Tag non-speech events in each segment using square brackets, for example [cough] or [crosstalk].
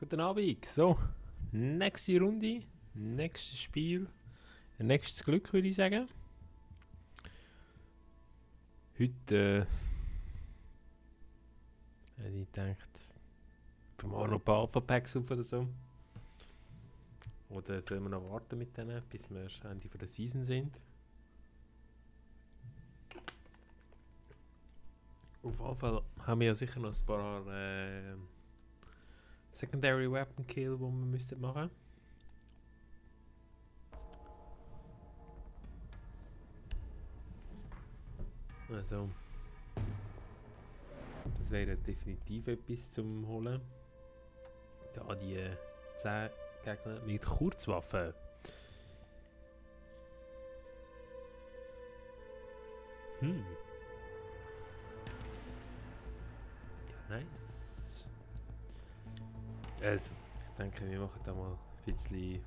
Guten Abend. So, nächste Runde, nächstes Spiel, nächstes Glück würde ich sagen. Heute äh, hätte ich gedacht, wir machen noch ein paar Alpha-Packs auf oder so. Oder sollen wir noch warten mit denen, bis wir Ende der Season sind? Auf jeden Fall haben wir ja sicher noch ein paar äh, Secondary Weapon Kill, die wir müssten machen. Also, das wäre definitiv etwas zum Holen. Ja, die 10 Gegner mit Kurzwaffen. Hm. Ja, nice. Also, ich denke, wir machen da mal ein bisschen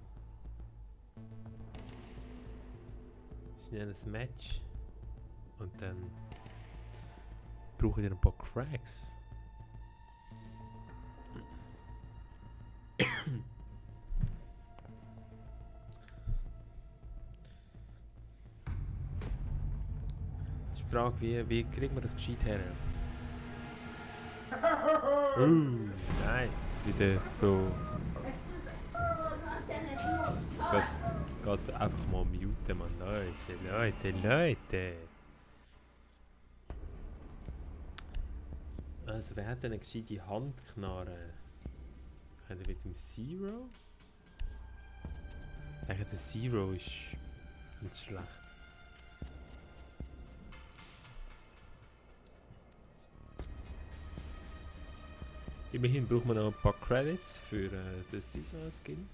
schnelles Match. Und dann brauche ich ein paar Cracks. [coughs] Die Frage, wie, wie kriegen wir das gescheit her? Uh, nice. Wieder so. Geht, geht einfach mal muten, man. Leute, Leute, Leute. Also, wer hat denn eine gescheite Handknarre? Können wir mit dem Zero? Eigentlich der Zero ist nicht schlecht. Immerhin braucht man noch ein paar Credits für äh, den Season Skin.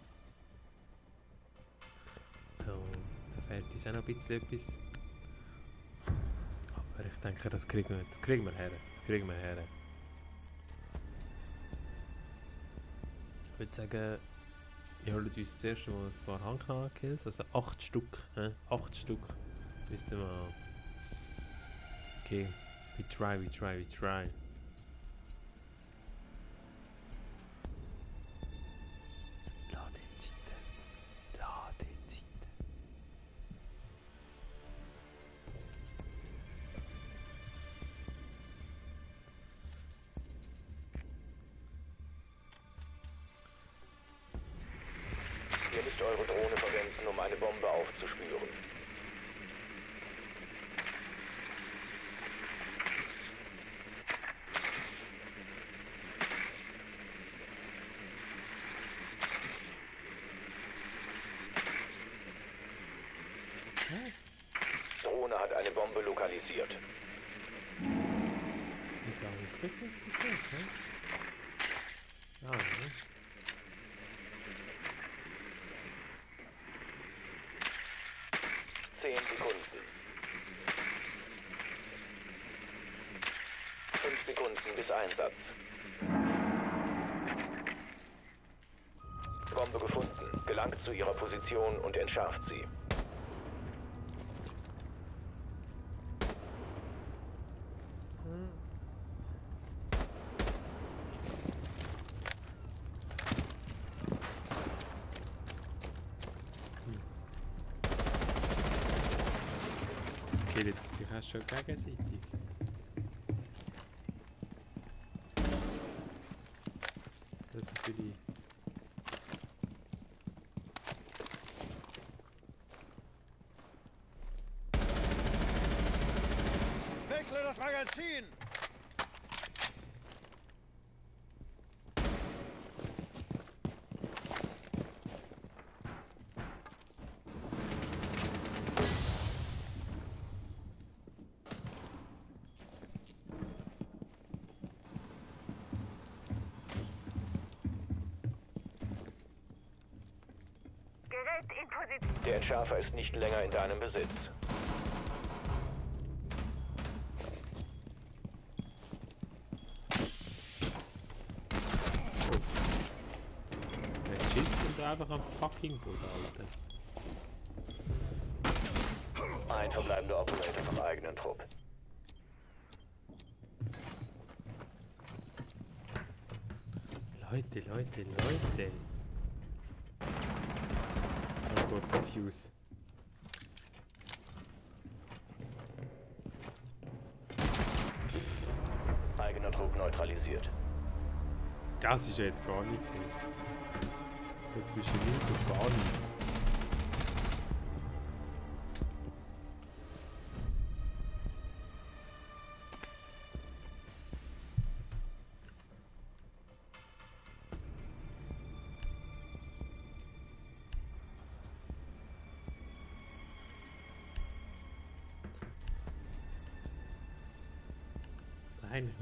Oh, da fehlt uns auch noch ein bisschen etwas. Aber ich denke, das kriegen wir, das kriegen wir her. Das kriegen wir her. Ich würde sagen, wir holen uns zuerst mal ein paar Handknarren-Kills, also 8 Stück. Äh, 8 Stück. Müssten wir. Okay, we try, we try, we try. 10 Sekunden. 5 Sekunden bis Einsatz. Bombe gefunden. Gelangt zu ihrer Position und entschärft sie. что, как осетить? Der Entschärfer ist nicht länger in deinem Besitz. Einfach am fucking Boot, Alter. Ein verbleibender Operator vom eigenen Trupp. Leute, Leute, Leute. Gott, der Fuse. Eigener Trupp neutralisiert. Das ist ja jetzt gar nicht gesehen. So zwischen Wind und Eigentlich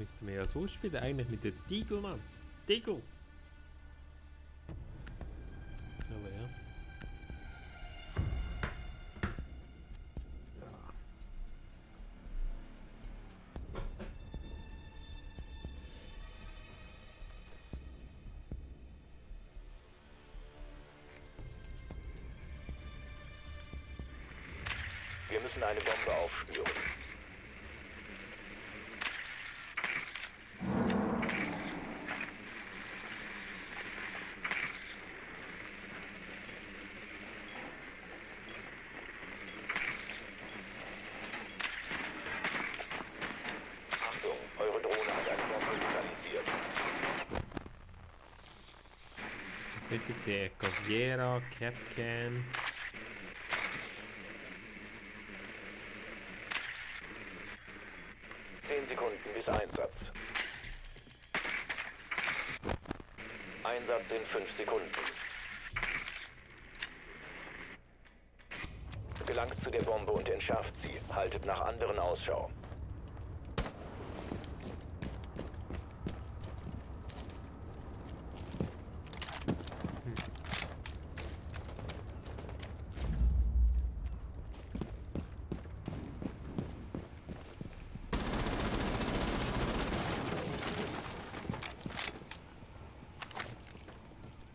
müssten wir ja so spielen, eigentlich mit dem Tigo, Mann. Tigo! Gesehen. Gaviera, Capcan. Zehn Sekunden bis Einsatz. Einsatz in fünf Sekunden. Gelangt zu der Bombe und entschärft sie. Haltet nach anderen Ausschau.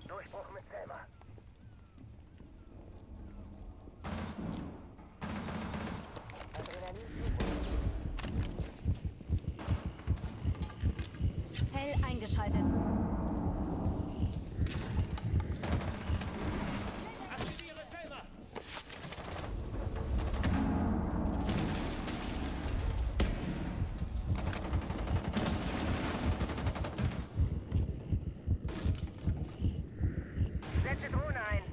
Durchbruch mit Selma. Hell eingeschaltet. Setze Drohne ein.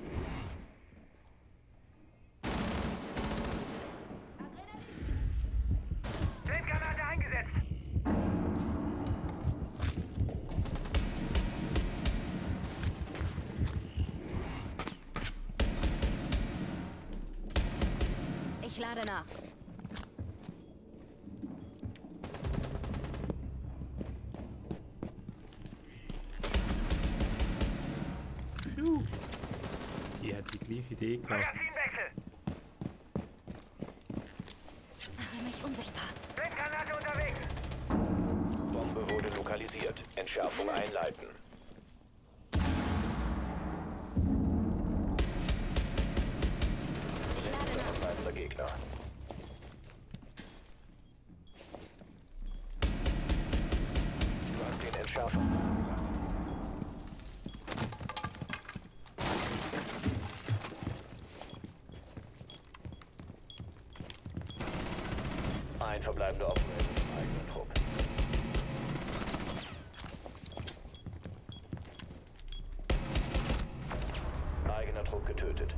Blindgranate eingesetzt. Ich lade nach. Die hat die gleiche Idee gehabt. Ein verbleibender eigenen Trupp. Eigener Trupp getötet.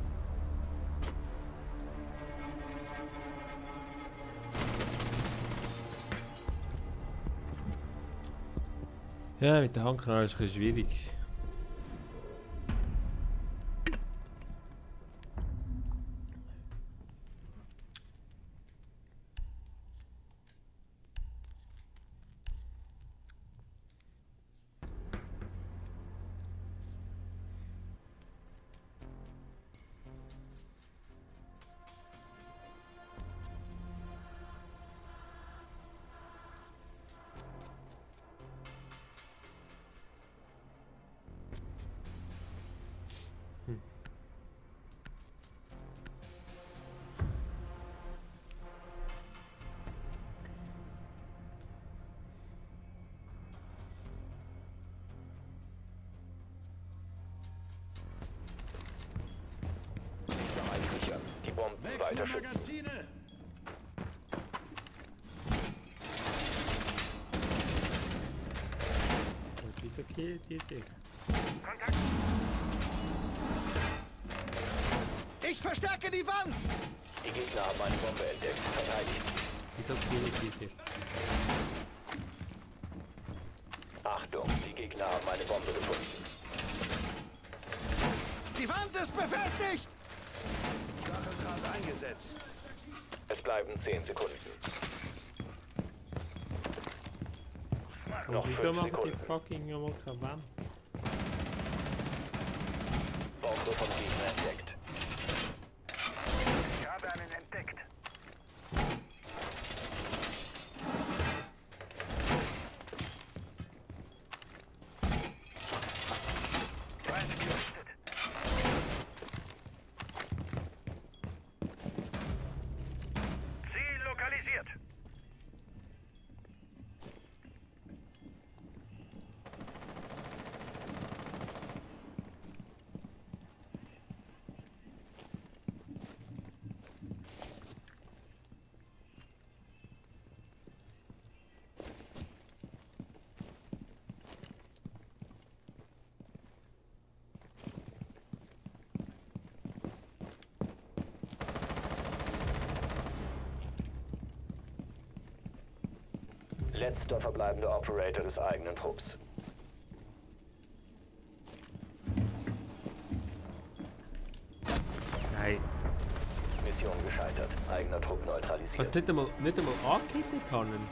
Ja, mit der Handkanal ist es schwierig. Die Wand! Die Gegner haben eine Bombe entdeckt. Verteidigt. Wieso killt die sich? Achtung, die Gegner haben eine Bombe gefunden. Die Wand ist befestigt! Stacheldraht eingesetzt. Es bleiben 10 Sekunden. Und Noch wieso 5 machen die Sekunden. fucking nochmal keine Wand? Bombe vom Gegner entdeckt. Ich habe einen entdeckt. Feind gerichtet. Ziel lokalisiert. Letzter verbleibender Operator des eigenen Trupps. Nein. Mission gescheitert. Eigener Trupp neutralisiert. Was nicht einmal, nicht einmal angekittet haben?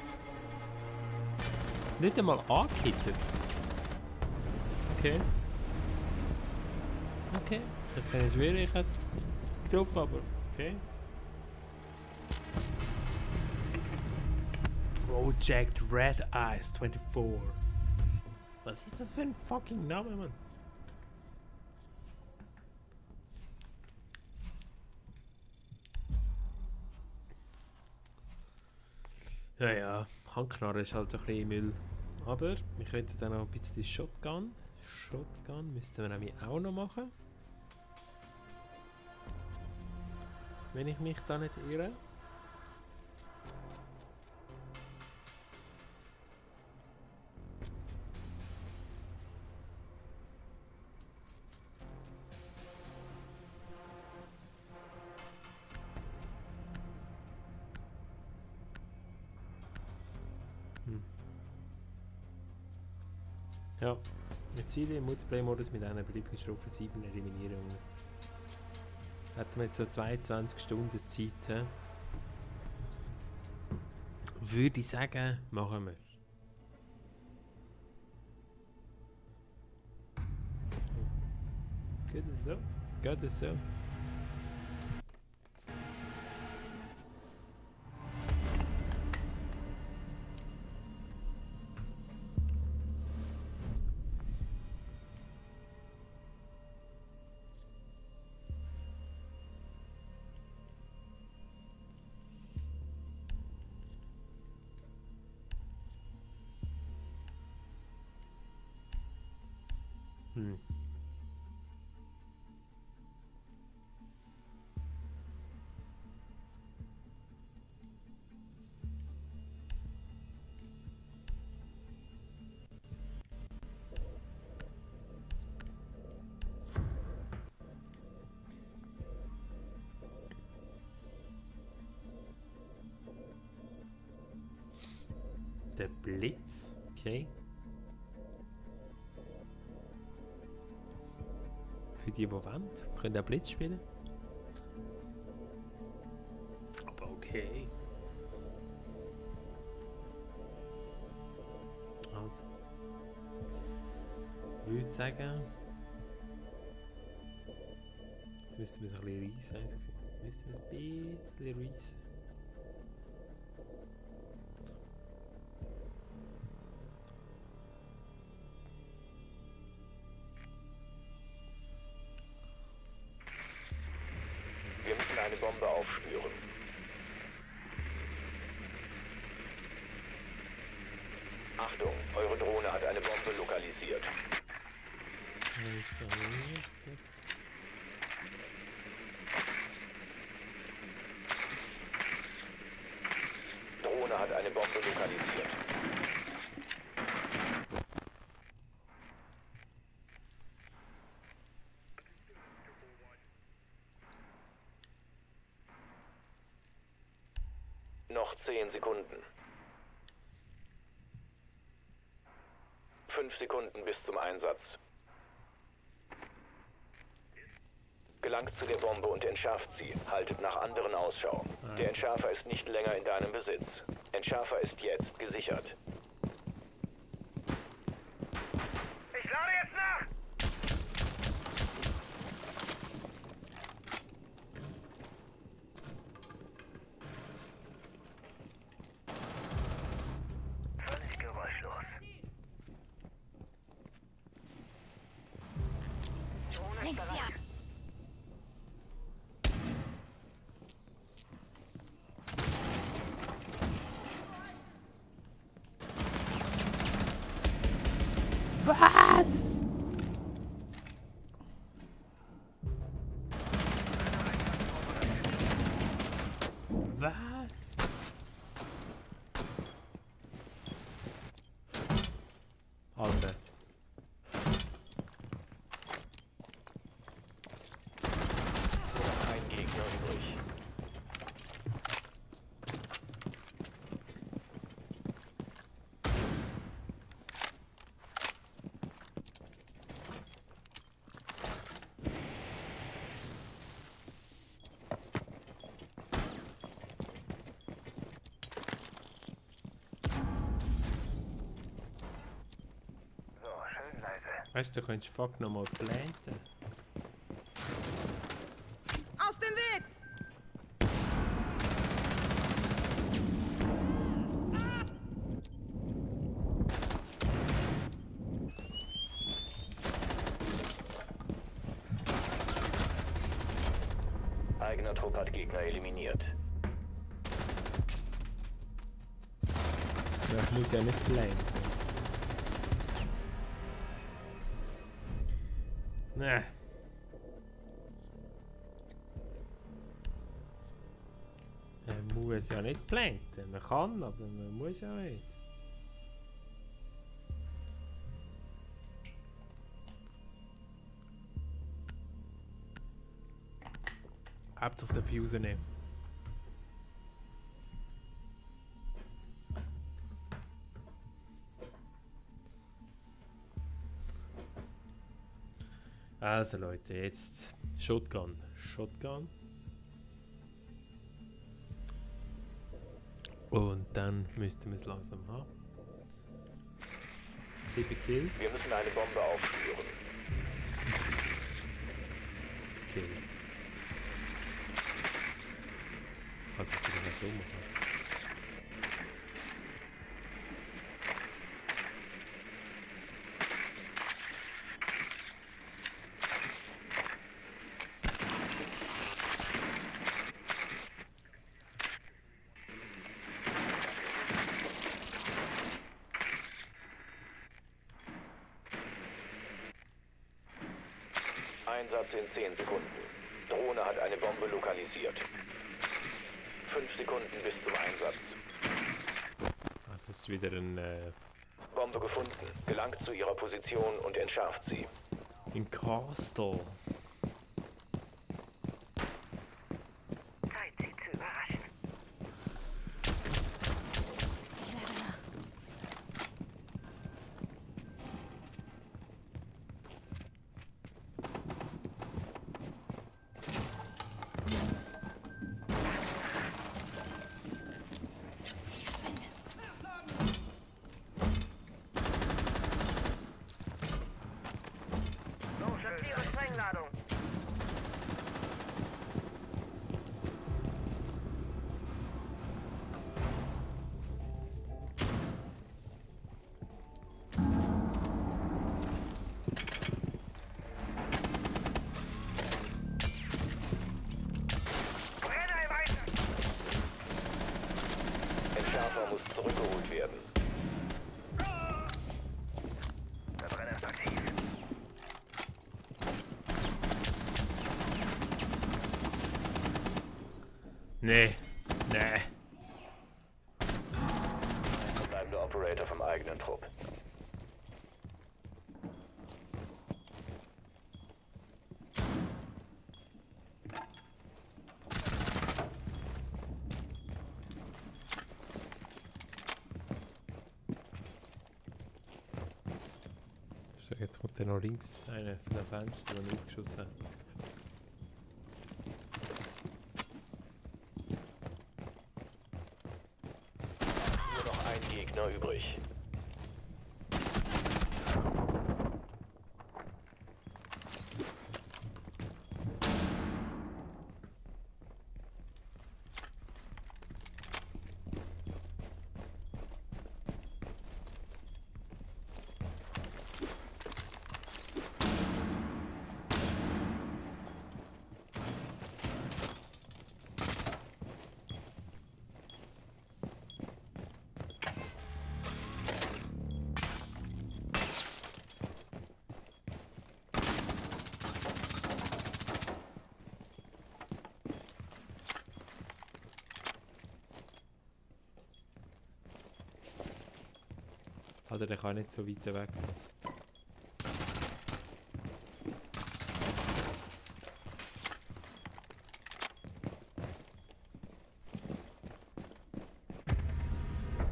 Nicht einmal angekittet? Okay. Okay. Ich habe keine Schwierigkeit getroffen, aber okay. Project Red Eyes 24. Was ist das für ein fucking Name, Mann? Ja, ja, Handknarre ist halt ein bisschen Müll. Aber wir könnten dann auch ein bisschen Shotgun. Shotgun müssten wir nämlich auch noch machen. Wenn ich mich da nicht irre. Ziele im Multiplayer-Modus mit einer beliebigen Stufe 7 Eliminierung. Hätten wir jetzt so 22 Stunden Zeit, würde ich sagen, machen wir. Geht es so? Geht es so? Hm. Der Blitz, okay. Für die, die wollen, können auch Blitz spielen. Aber okay. Also. Ich würde sagen. Jetzt müssten wir es ein bisschen reissen. Müssten wir ein bisschen reissen. 10 Sekunden. 5 Sekunden bis zum Einsatz. Gelangt zu der Bombe und entschärft sie. Haltet nach anderen Ausschau. Der Entschärfer ist nicht länger in deinem Besitz. Entschärfer ist jetzt gesichert. Ich lade jetzt nach! Völlig geräuschlos. Drohne Lenkt sie ab. Was? Was? Alter. Nur noch ein Gegner übrig. So, schön leise. Weißt du, du könntest fuck nochmal planten. Aus dem Weg! Eigener Trupp hat Gegner eliminiert. Ja, ich muss ja nicht planten. Ja nicht planten. Man kann, aber man muss ja nicht. Hauptsache den Fuse nehmen. Also Leute, jetzt Shotgun. Shotgun. Müssten wir es langsam haben. Sieben Kills. Wir müssen eine Bombe aufspüren. Kill. Ich kann es natürlich auch so machen. Einsatz in 10 Sekunden. Drohne hat eine Bombe lokalisiert. 5 Sekunden bis zum Einsatz. Das ist wieder ein äh, Bombe gefunden. Gelangt zu ihrer Position und entschärft sie. ein Castle. Nee. Nee. Verbleibender Operator vom eigenen Trupp. Jetzt kommt der noch links, einer von der Fenster, der geschossen hat. Alter, der kann nicht so weit weg sein.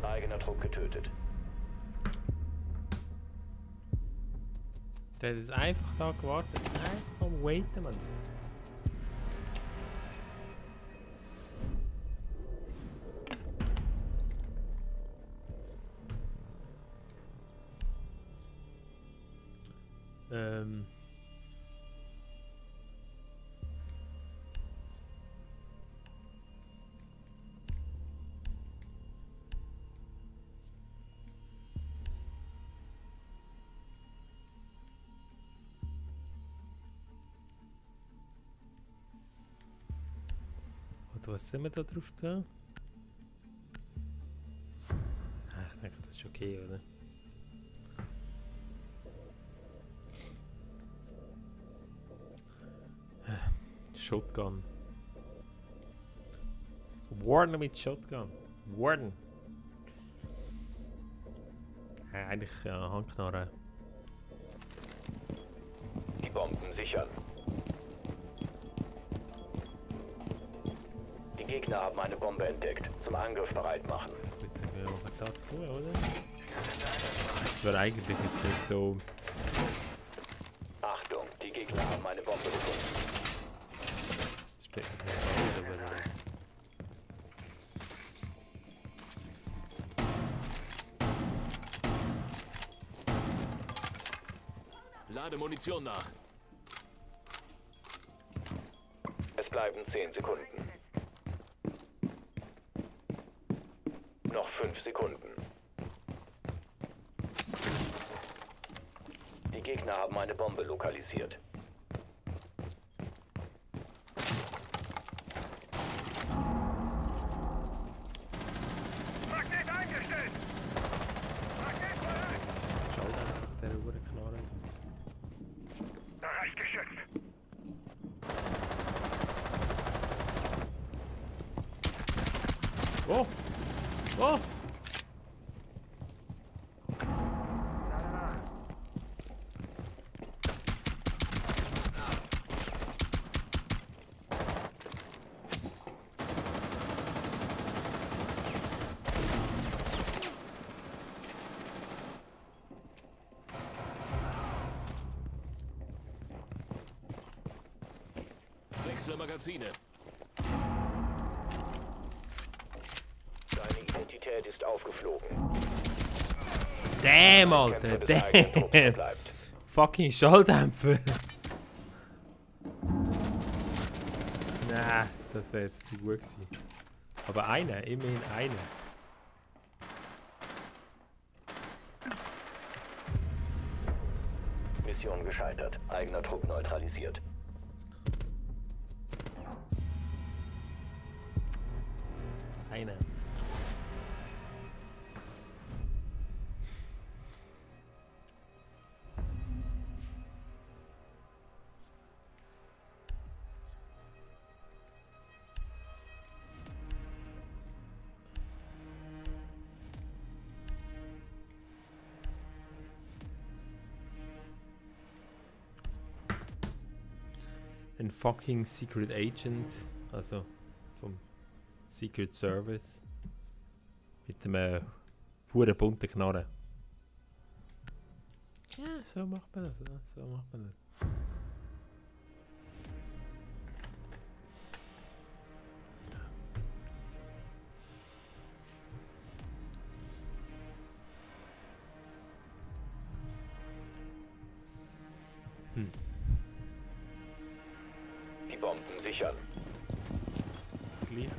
Eigener Trupp getötet. Der hat jetzt einfach da gewartet. Einfach am Waiten, Mann. Ähm. Was sind wir da drauf tun? Ah, ich denke, das ist okay, oder? Shotgun. Warden mit Shotgun. Warden. Ja, eigentlich äh, Handknarre. Die Bomben sichern. Gegner haben eine Bombe entdeckt. Zum Angriff bereit machen. Jetzt sind wir aber dazu, oder? Das wäre eigentlich jetzt nicht so. Achtung, die Gegner haben eine Bombe gefunden. Steckt aber. äh, Lade Munition nach. Es bleiben 10 Sekunden. Noch 5 Sekunden. Die Gegner haben eine Bombe lokalisiert. Magnet eingestellt! Magnet bereit! Schalt einfach auf dieser Uhrenknarre. Da reicht geschützt! Oh! Oh! Wechsle Magazine. Deine Identität ist aufgeflogen. Damn, Alter! Damn! bleibt. Fucking Schalldämpfer! Nah, das wäre jetzt zu gut gewesen. Aber einer, immerhin einer. Fucking Secret Agent, also vom Secret Service. Mit einem pure bunten Knarre. Ja, so macht man das. So macht man das.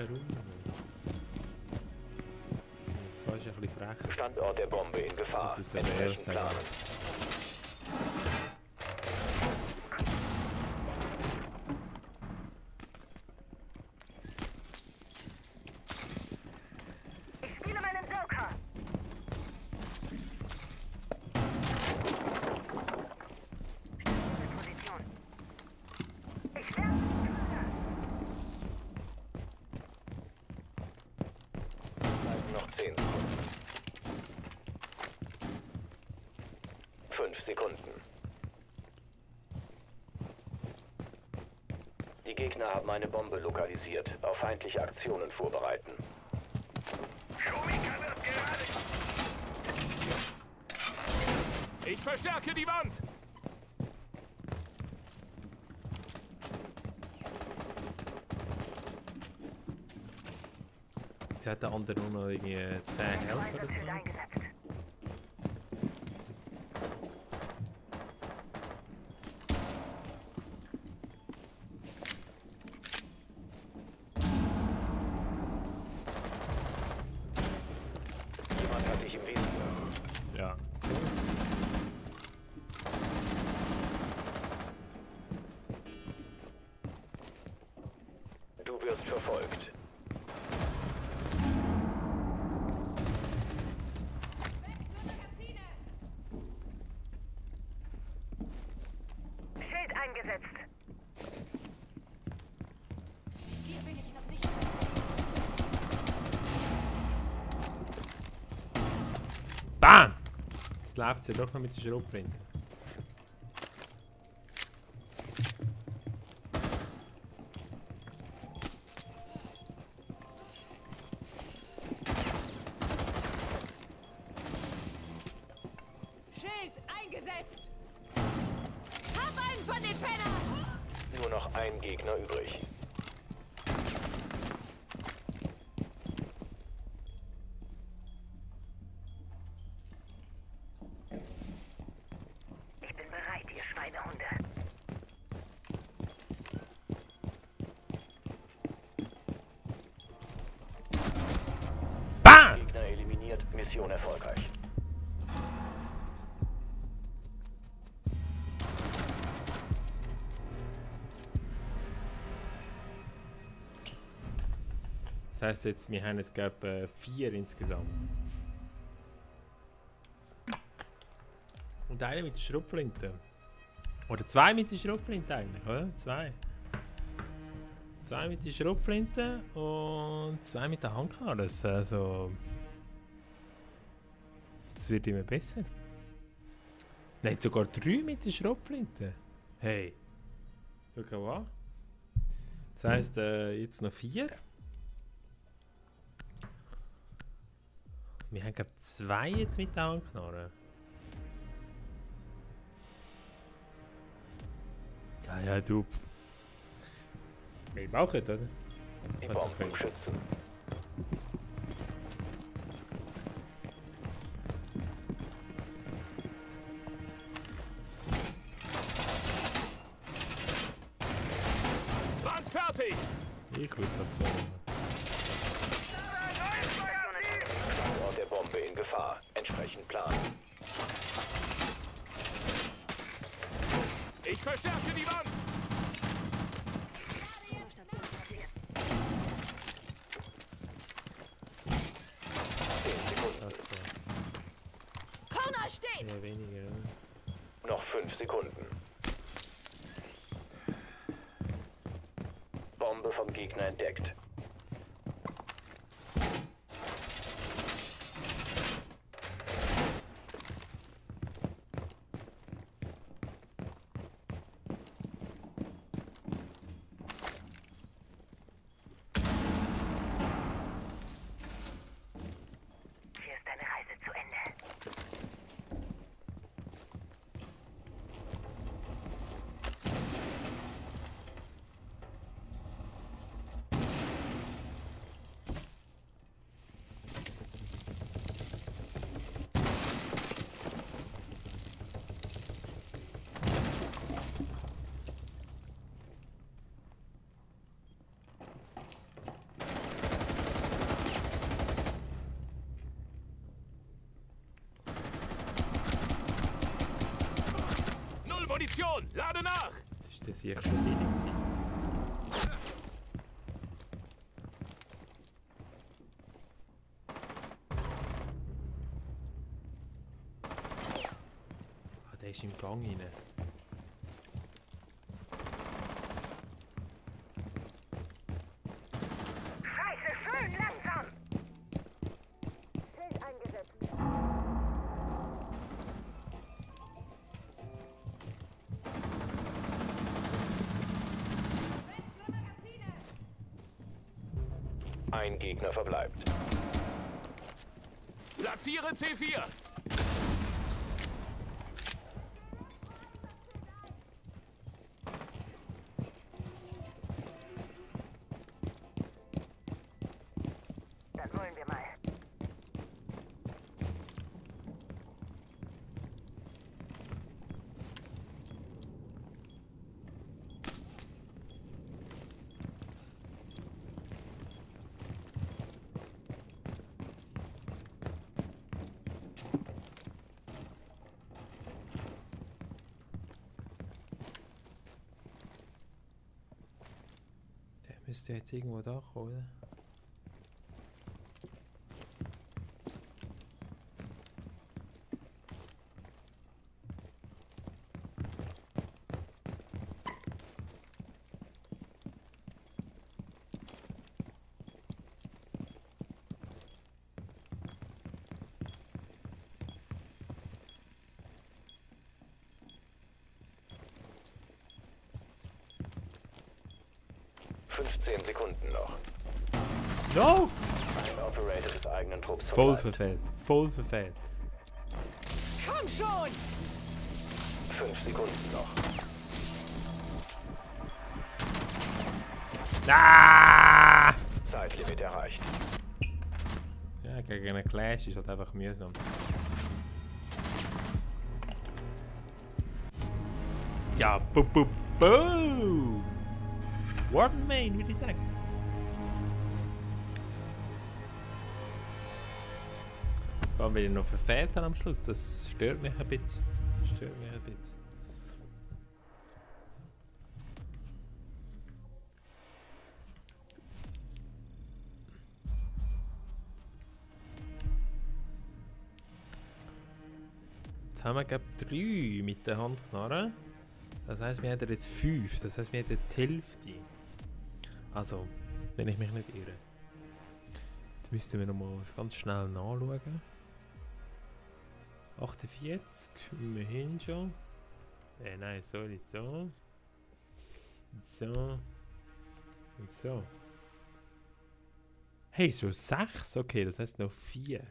Runde. Das war ein bisschen frech. Standort der Bombe in Gefahr. Das ist jetzt aber eher Entsprechend sagen. planen. Ich spiele meinen Joker. Position. Ich werde. Bleiben noch 10 Sekunden. 5 Sekunden. Die Gegner haben eine Bombe lokalisiert. Auf feindliche Aktionen vorbereiten. Ich verstärke die Wand! Sie hat der andere nur noch irgendwie 10 Helfer Doch noch mit der Schrotflinte. Heisst jetzt, wir haben jetzt glaube äh, vier insgesamt. Und einer mit der Schrotflinte. Oder zwei mit der Schrotflinte eigentlich, oder? Zwei. Zwei mit der Schrotflinte und zwei mit der Handknarre. Das, also, das wird immer besser. Nein, sogar drei mit der Schrotflinte. Hey. Schau mal. Das heisst, äh, jetzt noch vier. Wir haben glaube zwei jetzt mit der Handknarre. Ja, ja, du. Wir machen das. Die Was Bomben schützen. Munition! Lade nach! Jetzt ist das hier schon gewesen. Ah, der ist im Gang rein. Ein Gegner verbleibt. Platziere C4! Jetzt irgendwo da oder? Fünfzehn Sekunden noch. No! Ein Operator des eigenen Trupps Voll verbleibt. Verfehlt. Voll verfehlt. Komm schon! Fünf Sekunden noch. Ah! Zeitlimit erreicht. Ja, gegen einen Clash ist halt einfach mühsam. Ja, bu bu boom! Warden Main, würde ich sagen. Vor allem, weil ich noch verfehlt habe am Schluss. Das stört mich ein bisschen. Stört mich ein bisschen. Jetzt haben wir, glaube drei mit der Handknarre. Das heisst, wir haben jetzt fünf. Das heisst, wir haben die Hälfte. Also, wenn ich mich nicht irre. Jetzt müssten wir nochmal ganz schnell nachschauen. 48, immerhin schon. Äh, nein, sorry, so. So. Und so. Hey, so sechs? Okay, das heißt noch vier.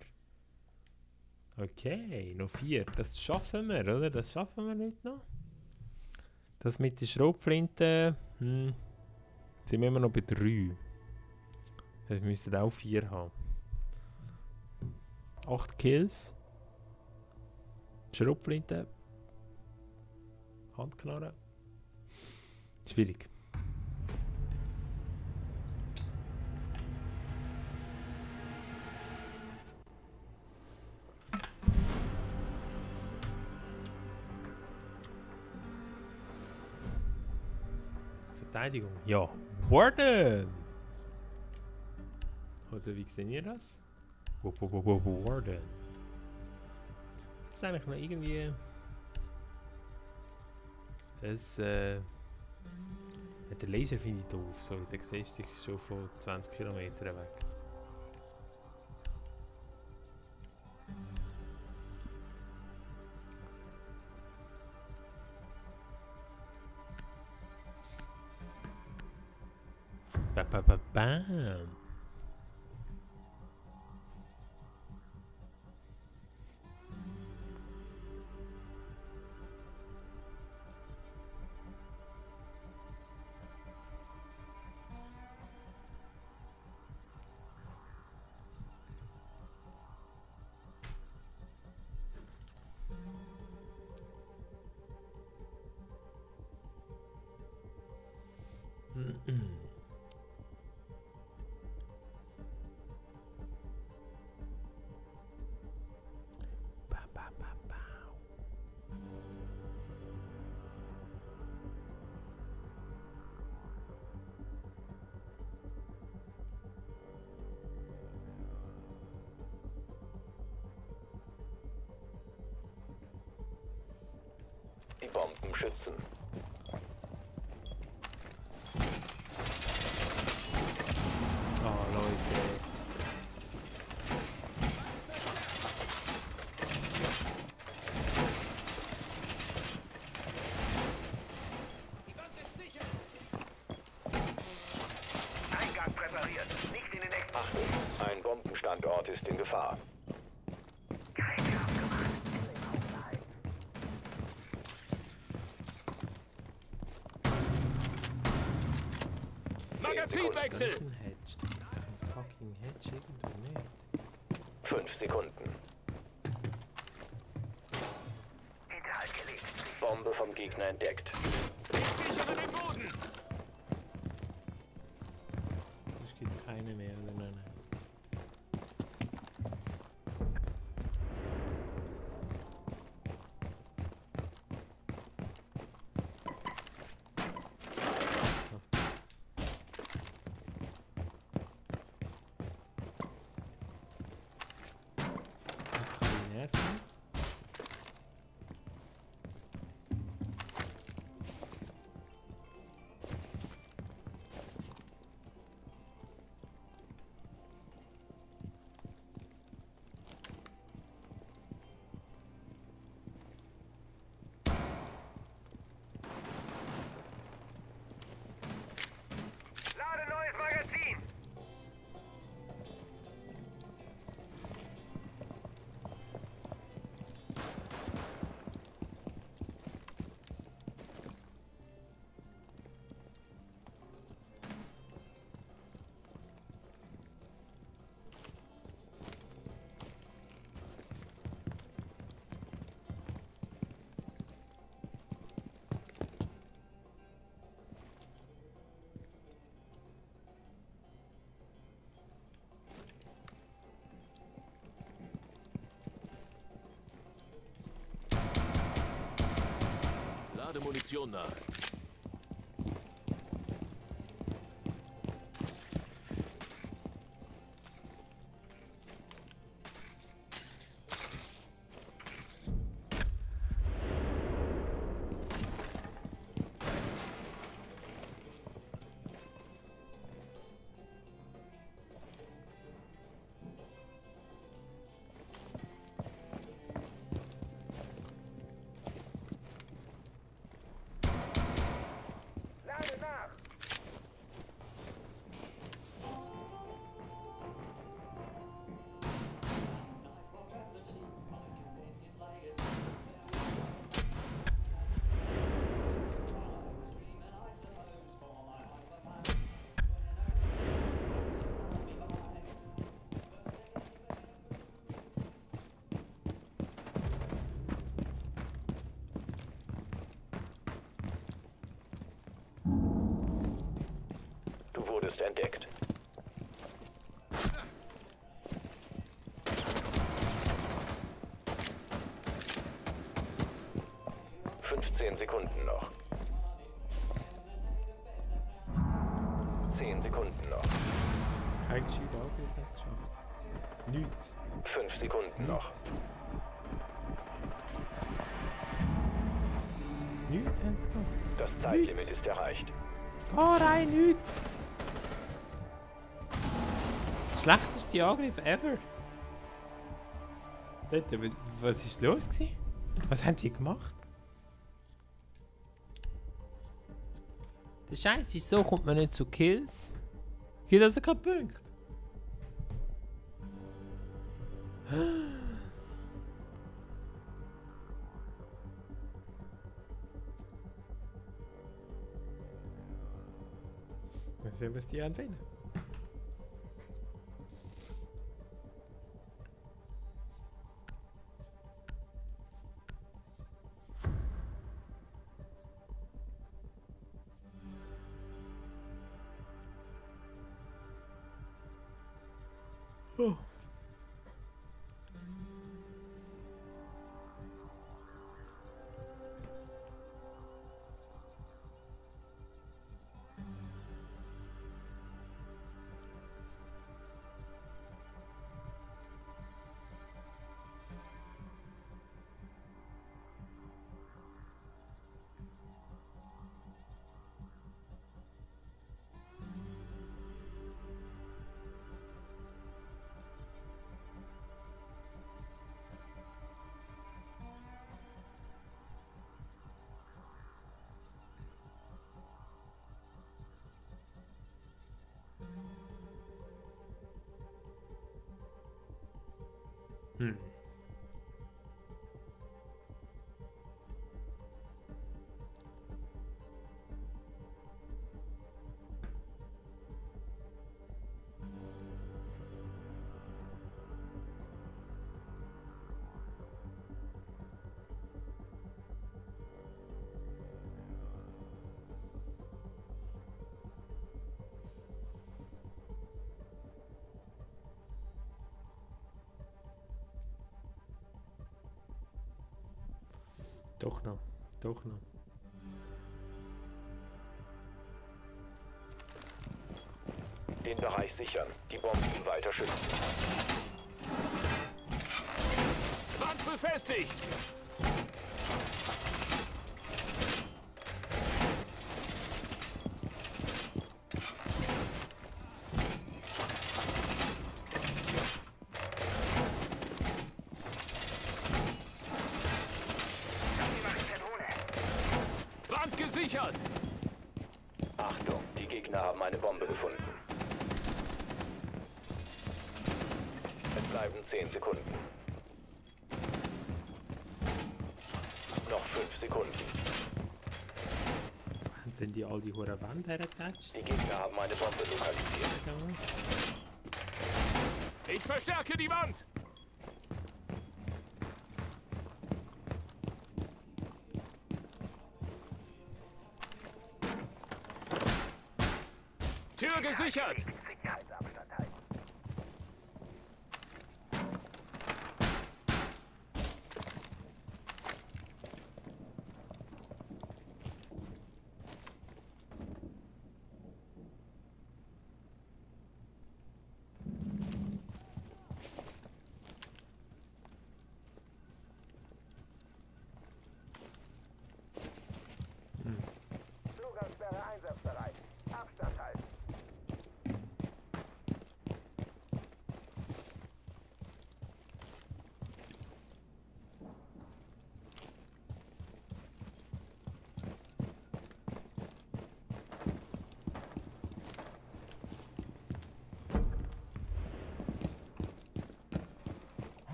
Okay, noch vier. Das schaffen wir, oder? Das schaffen wir nicht noch. Das mit der Schrotflinte, hm, sind wir immer noch bei drei. Das heißt, wir müssen auch vier haben. Acht Kills. Schrotflinte. Handknarre. Schwierig. Verteidigung. Ja. Warden! Oder wie seht ihr das? Warden. Jetzt eigentlich noch irgendwie. Es, äh. Der Laser finde ich doof. So, der siehst du schon von 20 Kilometern weg. Ba, ba, ba, bam. Schützen. Oh, Leute. Eingang präpariert. Nicht in den Eck. Achtung, ein Bombenstandort ist in Da gibt's doch einen fucking Hedge irgendwo nicht. Fünf Sekunden. Hinterhalt gelegt. Bombe vom Gegner entdeckt. Munition nach. Wurdest entdeckt. Fünfzehn Sekunden noch. Zehn Sekunden noch. Kein Schild auch, ich hab's geschafft. Nichts. Fünf Sekunden noch. Nichts haben sie gemacht. Das Zeitlimit ist erreicht. Geh rein, nichts. Schlechteste Angriff ever. Leute, was, was ist los gewesen? Was haben die gemacht? Der Scheiß ist so, kommt man nicht zu Kills. Gibt also keinen Punkt. [gasps] Mal sehen, was die anwählen. Hmm. Doch noch. Doch noch. Den Bereich sichern. Die Bomben weiter schützen. Wand befestigt! Die machen Kanone. Wand gesichert! Achtung, die Gegner haben eine Bombe gefunden. Es bleiben 10 Sekunden. Noch 5 Sekunden. Haben denn die all die hohen Wände hergetatscht? Die Gegner haben eine Bombe lokalisiert. Ich verstärke die Wand!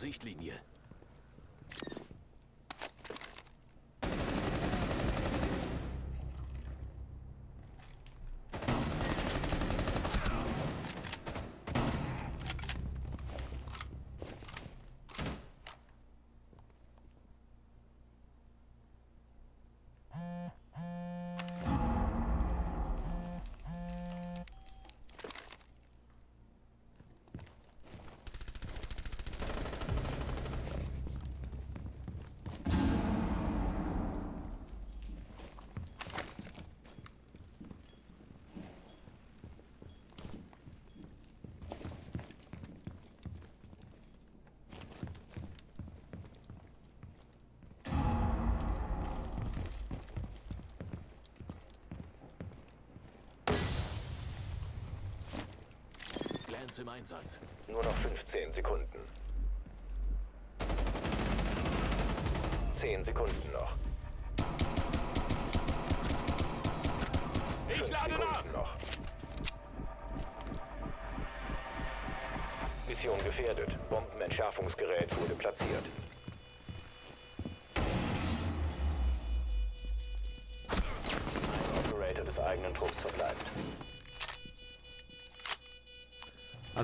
Sichtlinie. Glance im Einsatz. Nur noch 15 Sekunden. 10 Sekunden noch.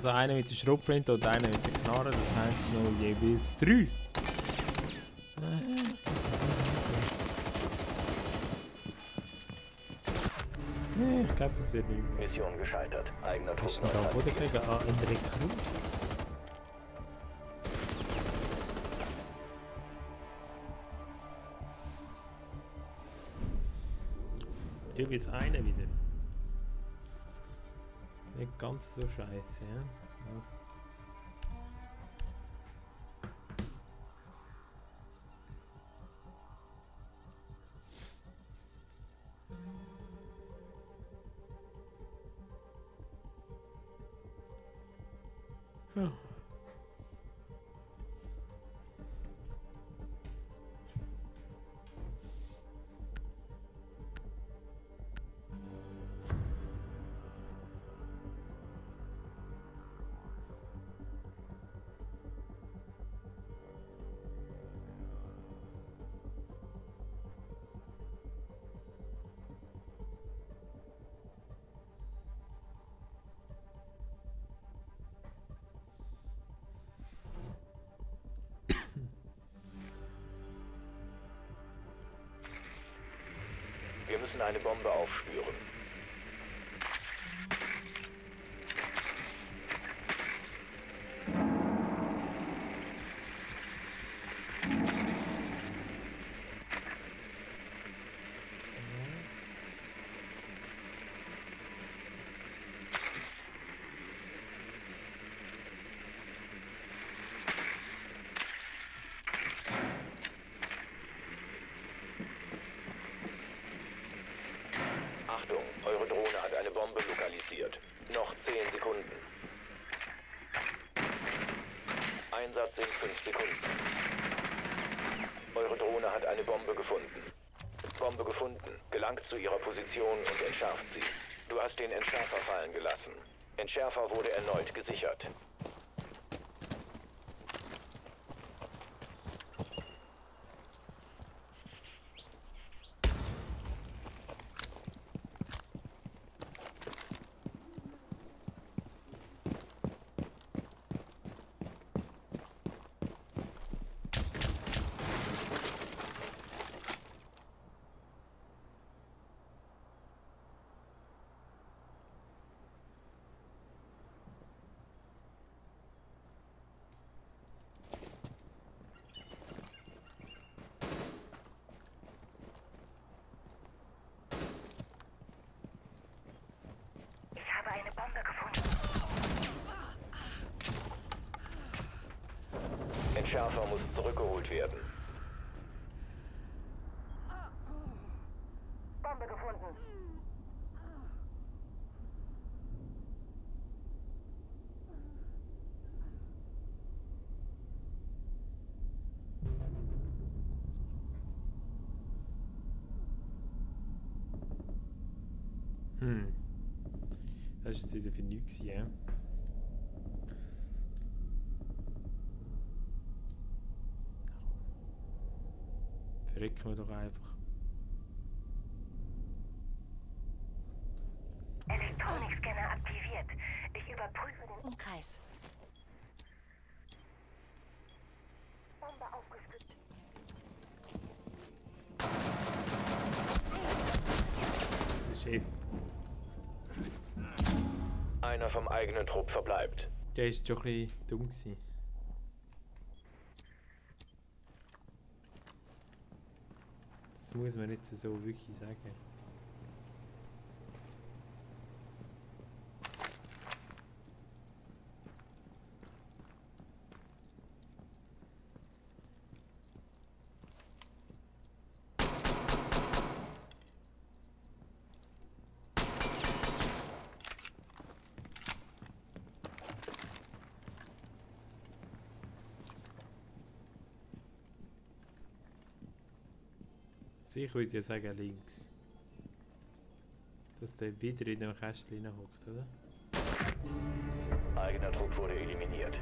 Also einer mit der Schrotflinte und einer mit der Knarre, das heisst nur jeweils drei. Äh, Ich glaube, das wird nicht mehr. Mission gescheitert. Eigener Was ist da. Bodenkrieg? Ah, ein Rekrut. Hier einer wieder. Nicht ganz so scheiße, ja? Also. Eine Bombe aufspüren. Achtung, eure Drohne hat eine Bombe lokalisiert. Noch 10 Sekunden. Einsatz in 5 Sekunden. Eure Drohne hat eine Bombe gefunden. Bombe gefunden. Gelangt zu ihrer Position und entschärft sie. Du hast den Entschärfer fallen gelassen. Entschärfer wurde erneut gesichert. Ich habe eine Bombe gefunden. Entschärfer muss zurückgeholt werden. Bombe gefunden. Hm. Das war jetzt nichts, ja. Verrecken wir doch einfach. Elektronikscanner aktiviert. Ich überprüfe den Umkreis. Bombe aufgespürt. Chef. Einer vom eigenen Trupp verbleibt. Der ist schon ein dumm gewesen. Das muss man nicht so wirklich sagen. Ich würde ja sagen links. Dass der wieder in dem Kästchen hockt, oder? Eigener Trupp wurde eliminiert.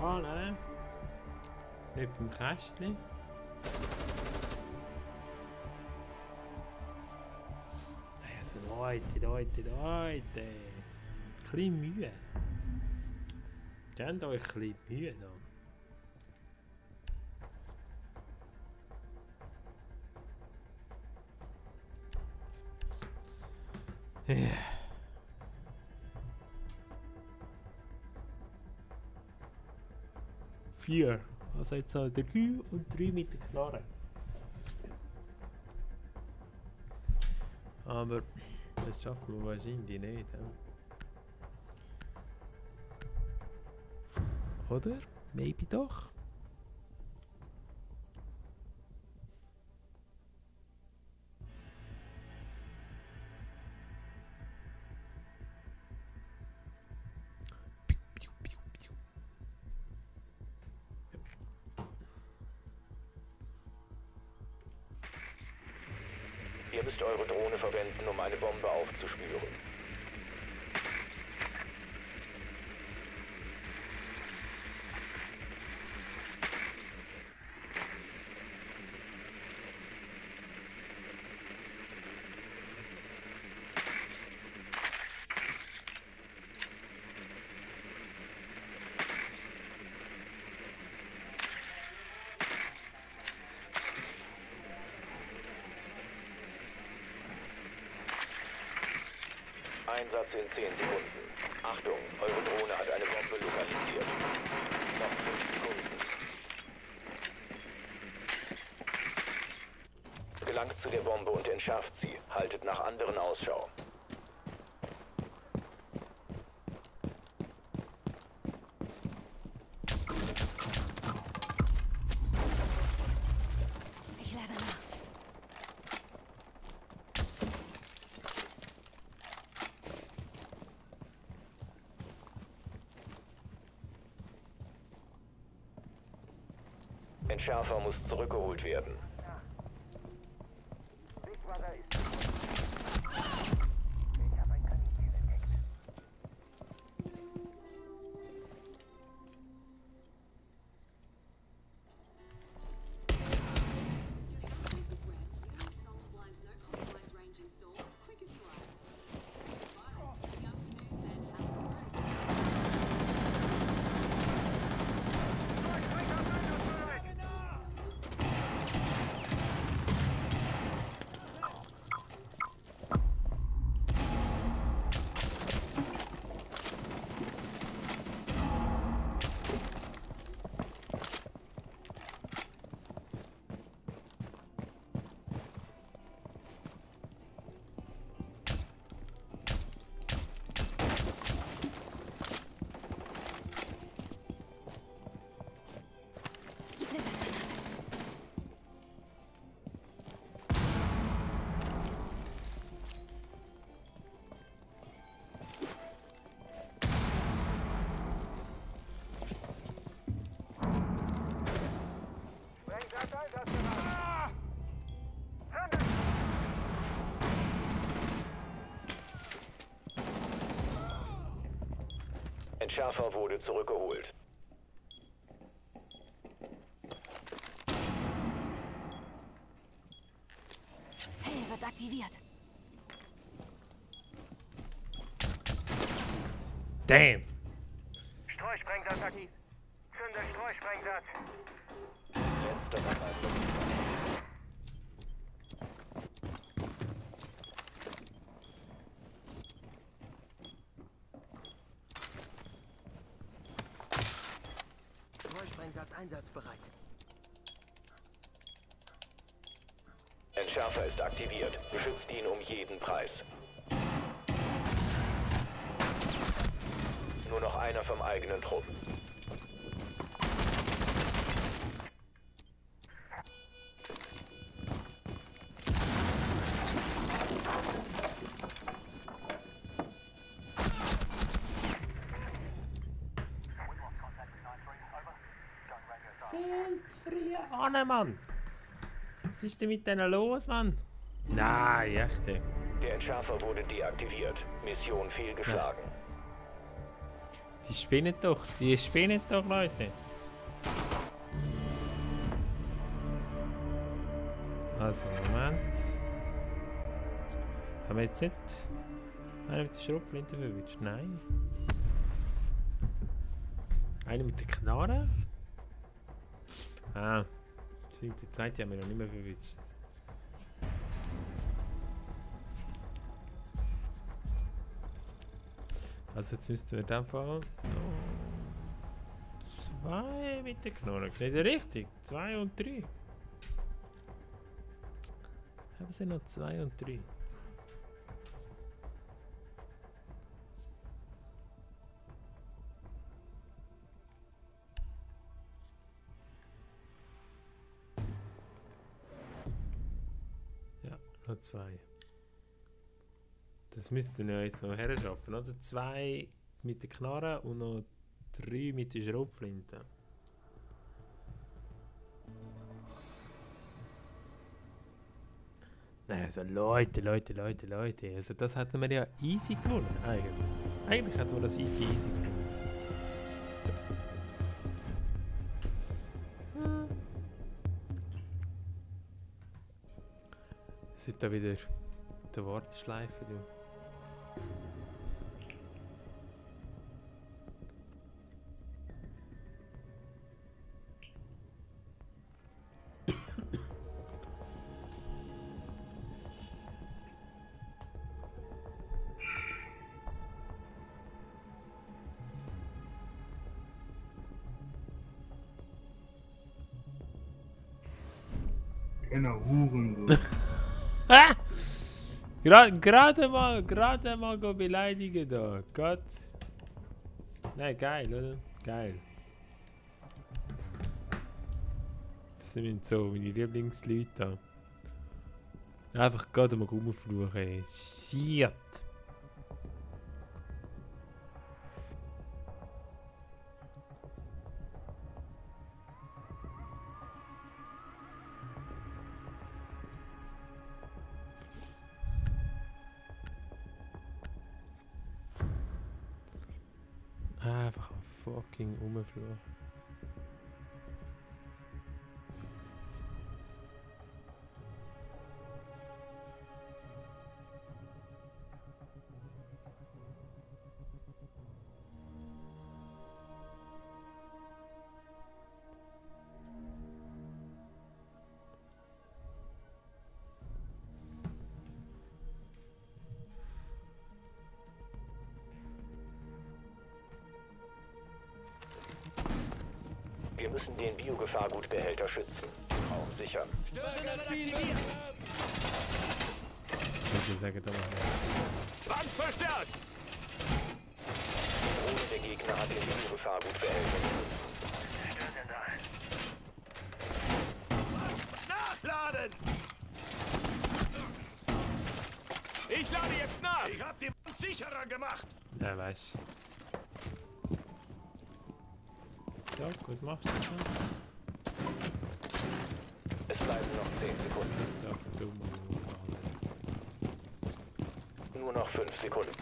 Ah nein. Nicht beim Kästchen. Also Leute, Leute, Leute. Ein bisschen Mühe. Gebt euch ein bisschen Mühe da. Vier. Also jetzt halt drei und drei mit der Knarre. Aber das schaffen wir wahrscheinlich nicht. Oder? Maybe doch? Einsatz in 10 Sekunden. Achtung, eure Drohne hat eine Bombe lokalisiert. Noch 5 Sekunden. Gelangt zu der Bombe und entschärft sie. Haltet nach anderen Ausschau. Werden. Entschärfer wurde zurückgeholt. Hey, wird aktiviert. Damn! Streusprengsatz aktiv. Vom eigenen Trupp. Viel zu früh an, Mann! Was ist denn mit denen los, Mann? Nein, echt. Der Entschärfer wurde deaktiviert. Mission fehlgeschlagen. Die spinnen doch, die spinnen doch, Leute. Also, Moment. Haben wir jetzt nicht einen mit der Schrotflinte verwünscht? Nein. Einen mit der Knarre? Ah, die Zeit die haben wir noch nicht mehr verwünscht. Also jetzt müssten wir dem Fall noch zwei mit der Knarre. Ihr richtig? Zwei und drei. Haben sie noch zwei und drei? Ja, noch zwei. Das müssten wir jetzt noch herschaffen, oder? Zwei mit der Knarre und noch drei mit der Schrotflinte. Nein, also Leute, Leute, Leute, Leute. Also das hätten wir ja easy gewonnen, eigentlich. Eigentlich hätten wir das easy, gewonnen. Wird da wieder der Warteschleife, du. Gerade mal, gerade mal go beleidigen da. Gott. Nein, geil, oder? Geil. Das sind so meine Lieblingsleute da. Einfach gerade mal rumfluchen, ey. Shit. Fucking müssen den Biogefahrgutbehälter schützen. Raum sichern. Wand verstärkt! Drohne der Gegner hat den Biogefahrgutbehälter. Nachladen! Ich lade jetzt nach! Ich hab die Wand sicherer gemacht! Ja, weiß. Doc, was machst du? Es bleiben noch 10 Sekunden. Doc, dumm. Nur noch 5 Sekunden.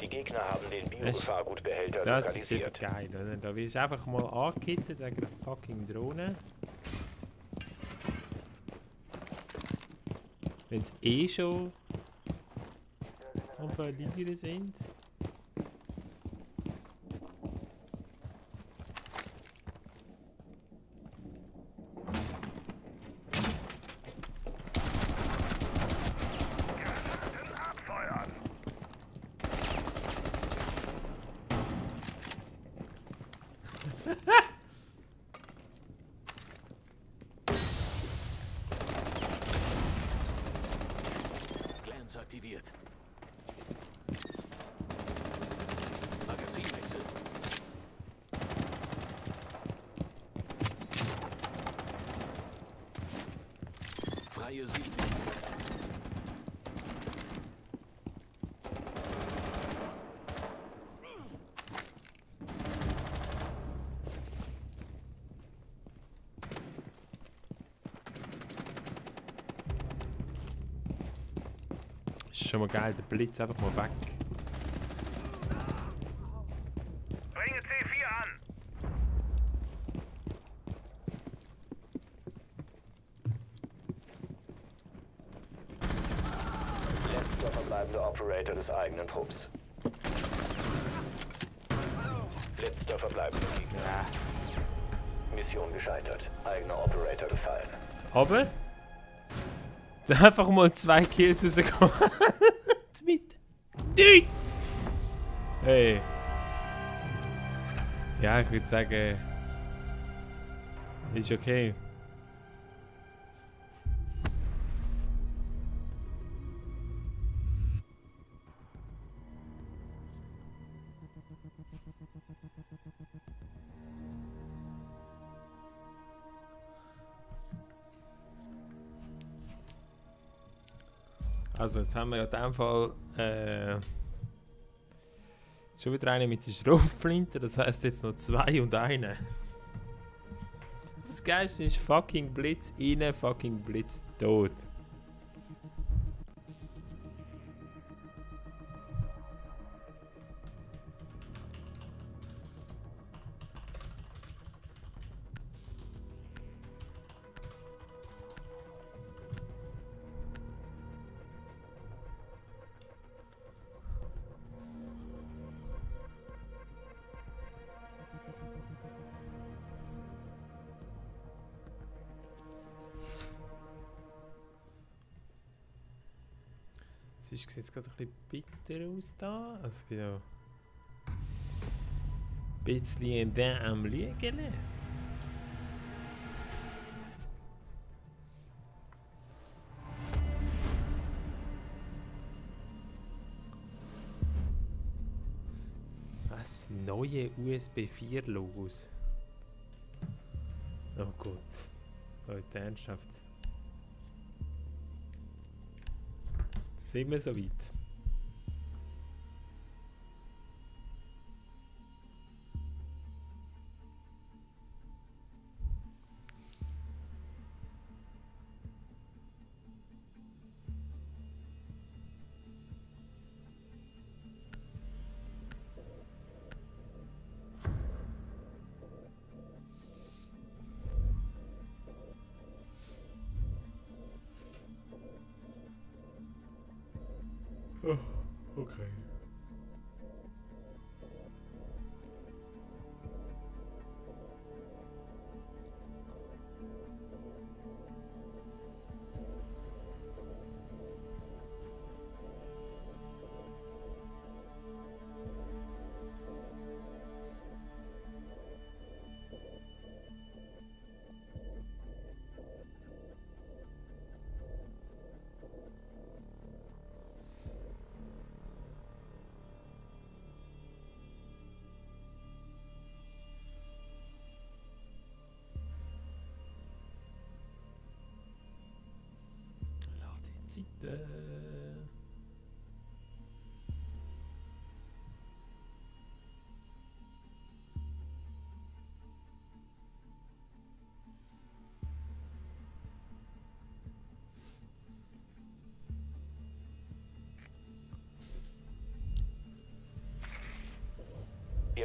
Die Gegner haben den Biogefahrgutbehälter Das ist lokalisiert. geil, oder? Da wirst du einfach mal angekittet wegen der fucking Drohne. Wenn es eh schon Verlieren sind. Mal geil, der Blitz einfach mal weg. Bringe C4 an. Letzter verbleibender Operator des eigenen Trupps. Letzter verbleibender Gegner. Mission gescheitert. Eigener Operator gefallen. Aber da [laughs] einfach mal zwei Kills rausgekommen. Ich würde sagen. Okay. Also jetzt haben wir ja in Fall äh, schon wieder eine mit der Schrotflinte, das heißt jetzt noch zwei und eine. Das Geilste ist fucking Blitz rein, fucking Blitz tot. aus da. Also ich bin auch ein bisschen in der am Liegen. Was? Neue USB 4 Logos? Oh Gott. Leute, ernsthaft. Sind wir so weit?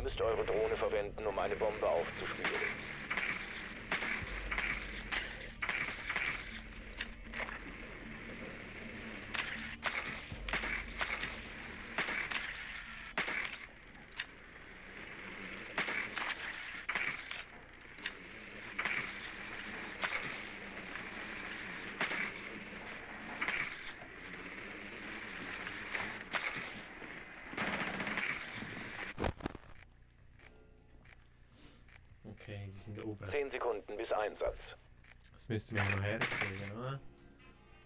Müsst eure Drohne verwenden, um eine Bombe aufzuspüren. Sind oben. 10 Sekunden bis Einsatz. Das müssten wir noch herkriegen, oder?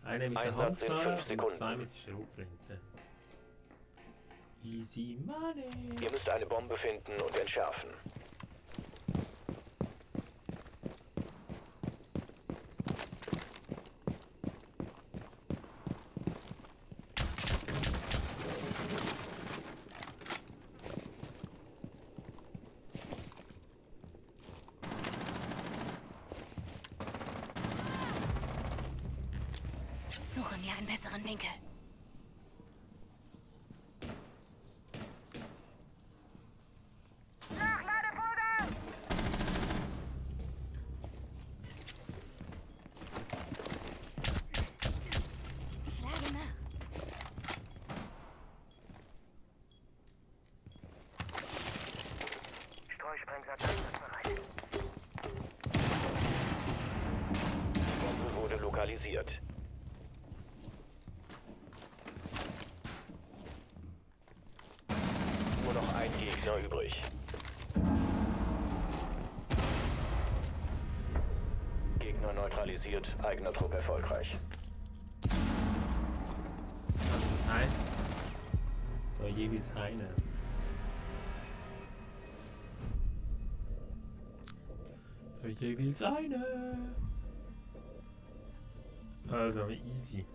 Eine mit der Einsatz in Handknarre fünf und zwei mit der Schrotflinte. Easy money. Ihr müsst eine Bombe finden und entschärfen. Suche mir einen besseren Winkel. Ich lade nach. Streusprengsatz einsatzbereit. Die Bombe wurde lokalisiert. Nur noch ein Gegner übrig. Gegner neutralisiert, eigener Trupp erfolgreich. Also das heißt, da jeweils eine. Da jeweils eine. Also easy.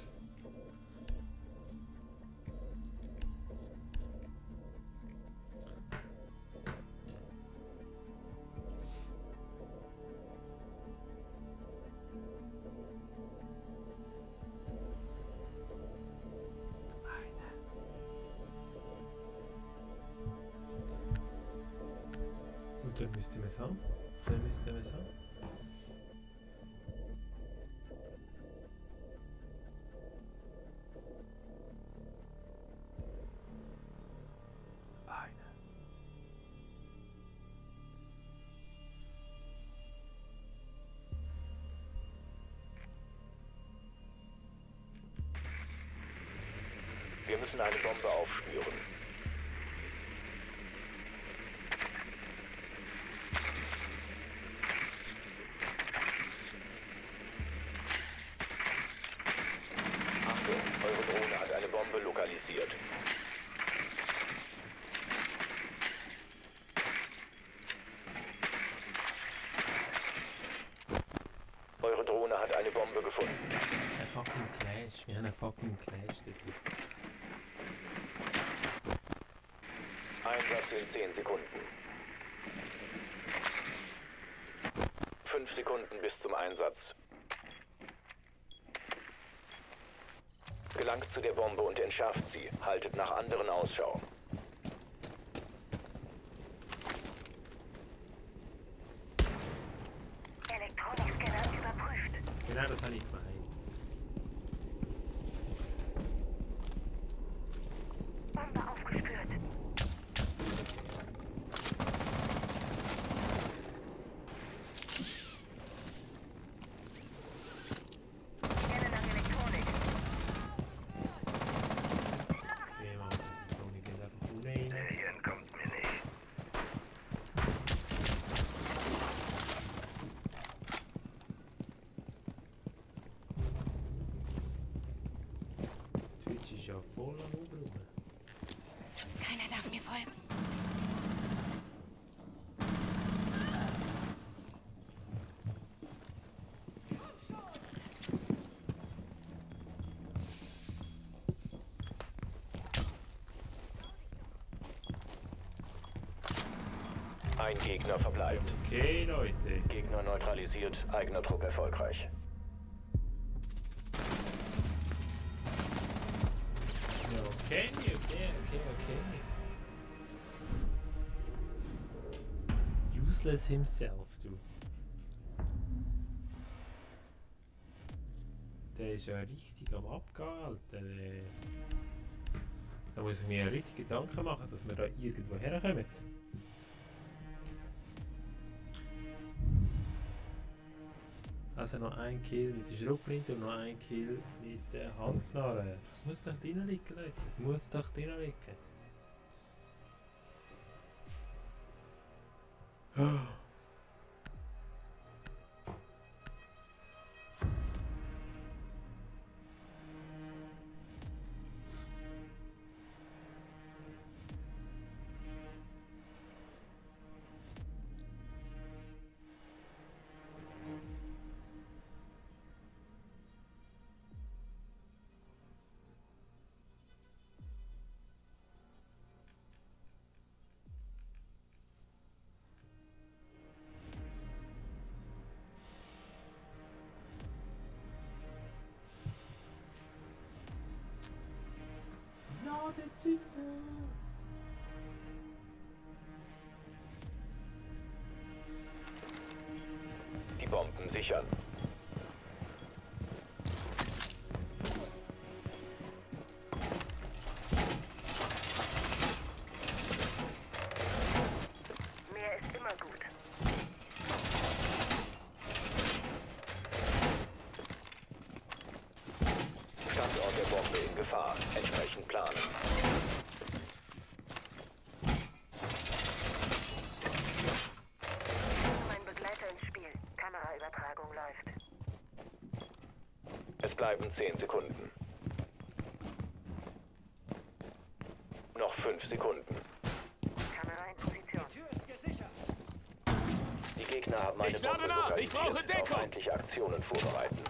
Wir müssen eine Bombe aufspüren. Achtung, eure Drohne hat eine Bombe lokalisiert. Eure Drohne hat eine Bombe gefunden. A fucking clash, wir haben a fucking clash, dude. Einsatz in 10 Sekunden. 5 Sekunden bis zum Einsatz. Gelangt zu der Bombe und entschärft sie. Haltet nach anderen Ausschau. Elektronikscanner überprüft. Genau das habe ich gemeint. Bombe aufgespürt. Scanne nach Elektronik. Okay, Mann, das ist so nicht geht einfach ohne rein. Der hier entkommt mir nicht. Twitch ist ja voll am Oben. Keiner darf mir folgen. Ein Gegner verbleibt. Okay, Leute. Gegner neutralisiert, eigener Trupp erfolgreich. Okay, okay, okay, okay. Useless himself, du. Der ist ja richtig am Abgehen, Alter. Der- Da muss ich mir richtig Gedanken machen, dass wir da irgendwo herkommen. Also noch ein Kill mit der Schrotflinte und noch ein Kill mit der Handknarre. Das muss doch drin liegen, Leute. Das muss doch drin liegen. Ladezimmer. Die Es bleiben 10 Sekunden. Noch 5 Sekunden. Kamera in Position. Die Gegner haben eine Ich lade nach, ich brauche Deckung. feindliche Aktionen vorbereiten.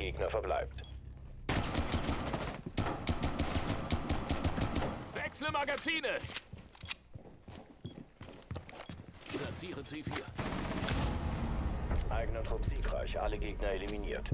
Gegner verbleibt. Wechsle Magazine! Platzieren C4. Eigener Trupp siegreich, alle Gegner eliminiert.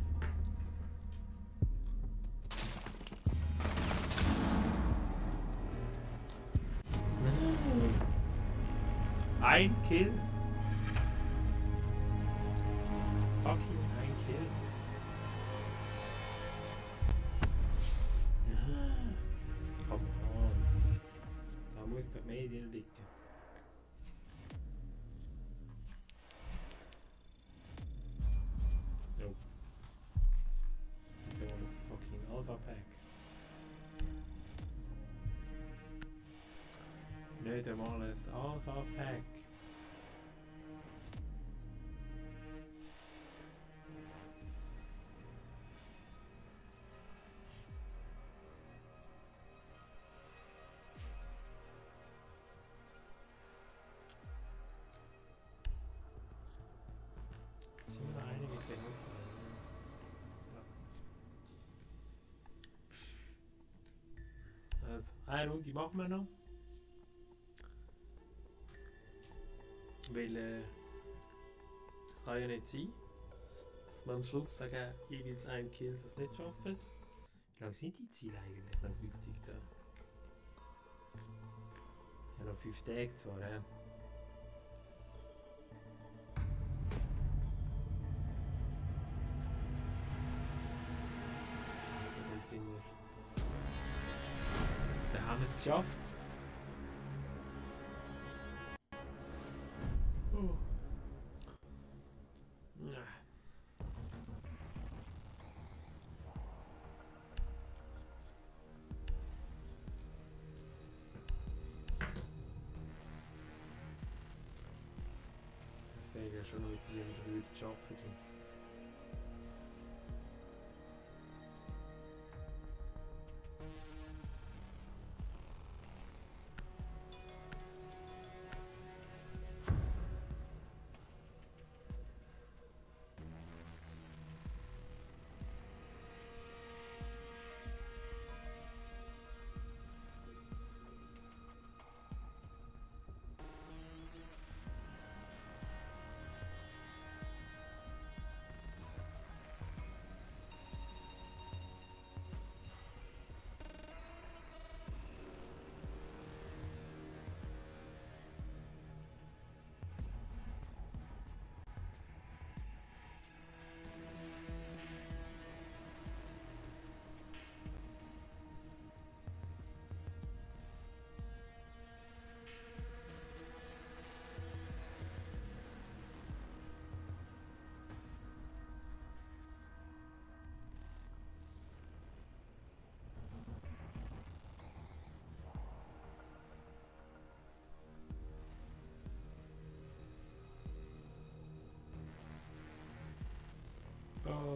Nicht einmal ein Alpha Pack. Es sind noch einige genug. Ja. Also, eine Runde machen wir noch. Kann ja nicht sein, dass wir am Schluss wegen jeweils einem Kill das nicht schaffen. Wie lange sind die Ziele eigentlich noch gültig da? Ja, noch fünf Tage zwar, ja. Dann wir. Dann haben wir es geschafft. Wäre ja schon noch etwas, wenn wir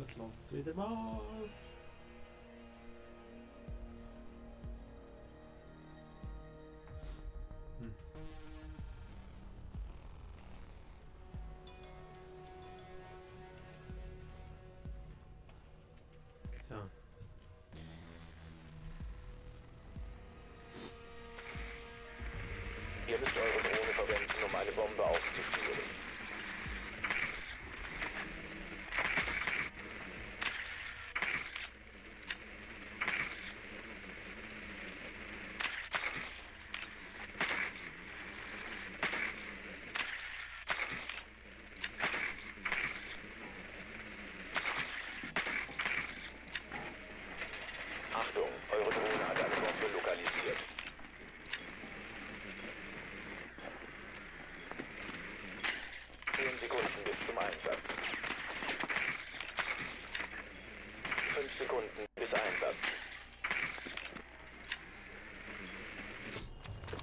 es läuft wieder mal. Hm. Ihr müsst eure Drohne verwenden, um eine Bombe aufzuspüren. Achtung, eure Drohne hat eine Bombe lokalisiert. Zehn Sekunden bis zum Einsatz. Fünf Sekunden bis Einsatz.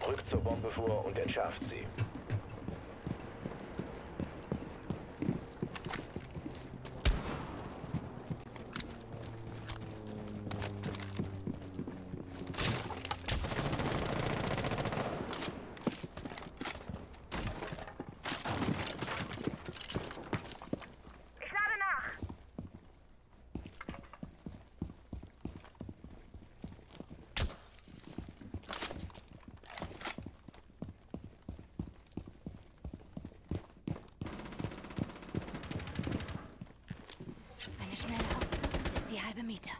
Rückt zur Bombe vor und entschärft sie. Ich lade nach. Schnelle Ausführung ist die halbe Miete.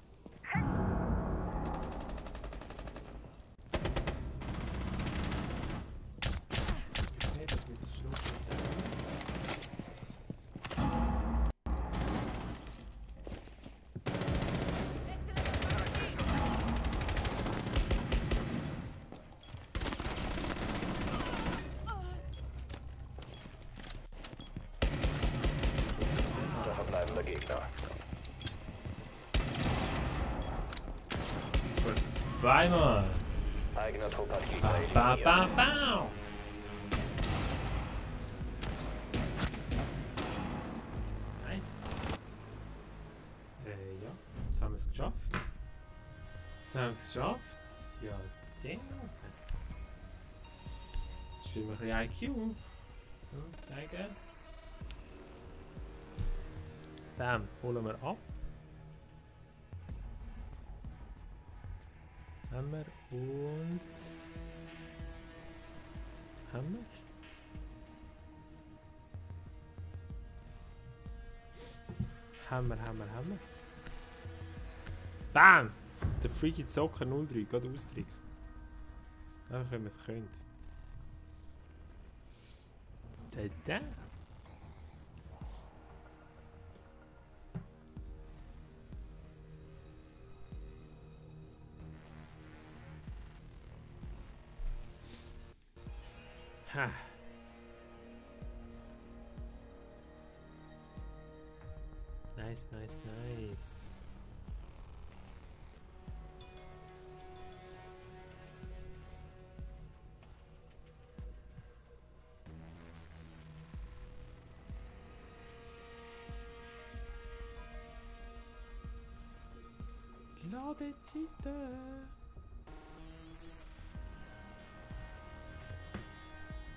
Okay, das mit der Schlucht. Unter verbleibender Gegner. Gut, zweimal. Eigener Trupp hat Gegner Ba, ba, ba. Nice. Äh, ja, jetzt haben wir es geschafft. Jetzt haben wir es geschafft. Ja, den. Jetzt spielen wir ein bisschen IQ. So, zeigen. Bam, holen wir ab. Wir, haben wir. Bam! Der Freaky Zocker 03, gerade austrickst. Einfach wenn man es könnte. Tada! Ha. Nice, nice, nice.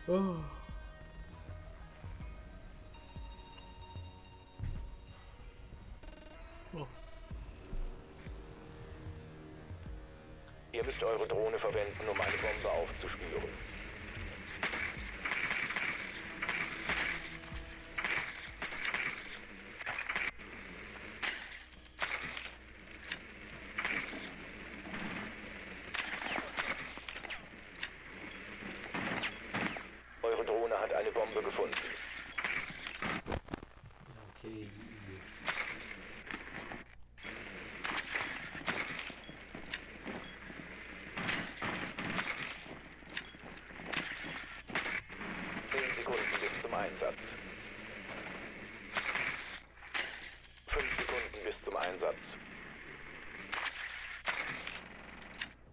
Oh. Müsst eure Drohne verwenden, um eine Bombe aufzuspüren. Eure Drohne hat eine Bombe gefunden. Okay, easy. Zehn Sekunden bis zum Einsatz. Fünf Sekunden bis zum Einsatz.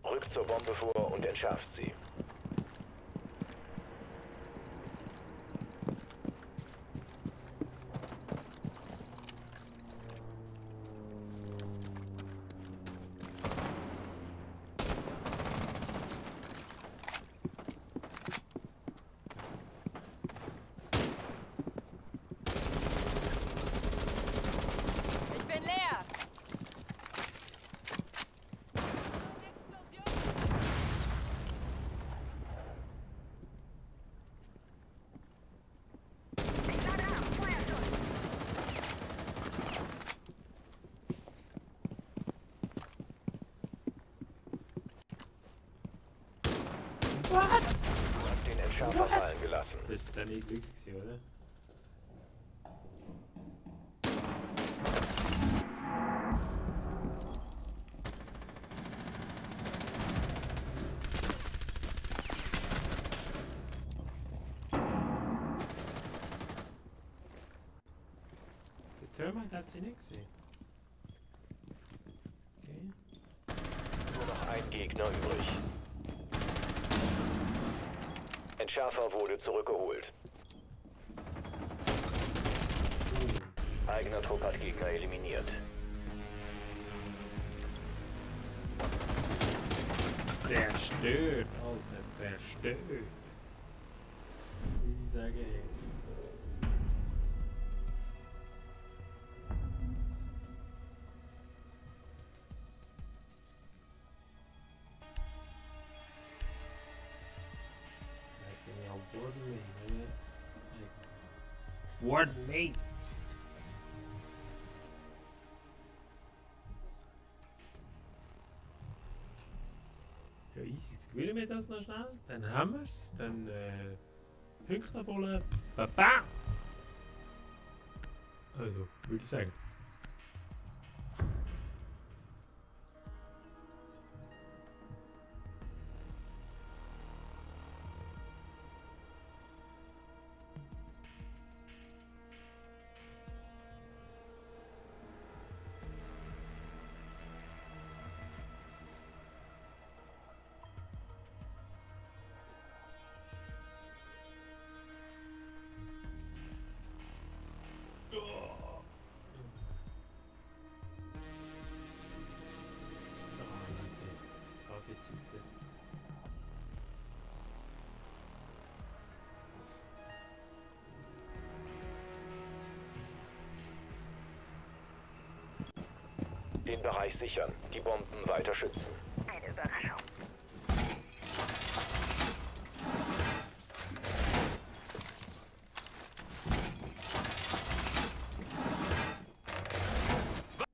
Rückt zur Bombe vor und entschärft sie. Ich bin leer. Den Entschärfer fallen dann nicht Glück oder? Der Termite hat sie nicht gesehen. Okay. Nur noch ein Gegner übrig. Entschärfer wurde zurückgeholt. Eigener Trupp hat Gegner eliminiert. Zerstört, Alter, zerstört. Ich sage, That's gewinnen wir das noch schnell. Dann haben wir es. Dann äh, Punktabole. Baba! Also, würde ich sagen. Den Bereich sichern. Die Bomben weiter schützen. Eine Überraschung.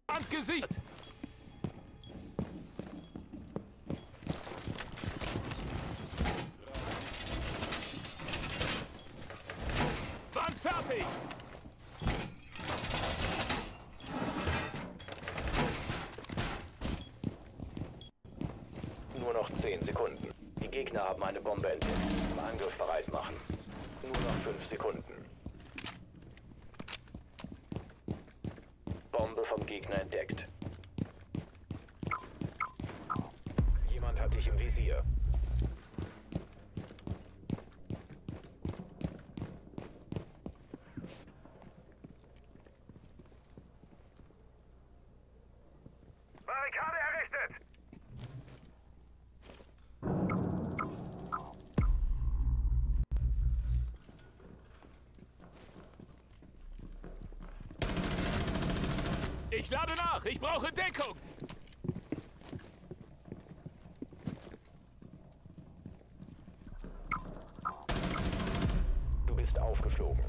Wand gesichert. Wand fertig. Nur noch 10 Sekunden. Die Gegner haben eine Bombe entdeckt. Zum Angriff bereit machen. Nur noch 5 Sekunden. Bombe vom Gegner entdeckt. Jemand hat dich im Visier. Barrikade errichtet. Ich lade nach. Ich brauche Deckung. Du bist aufgeflogen.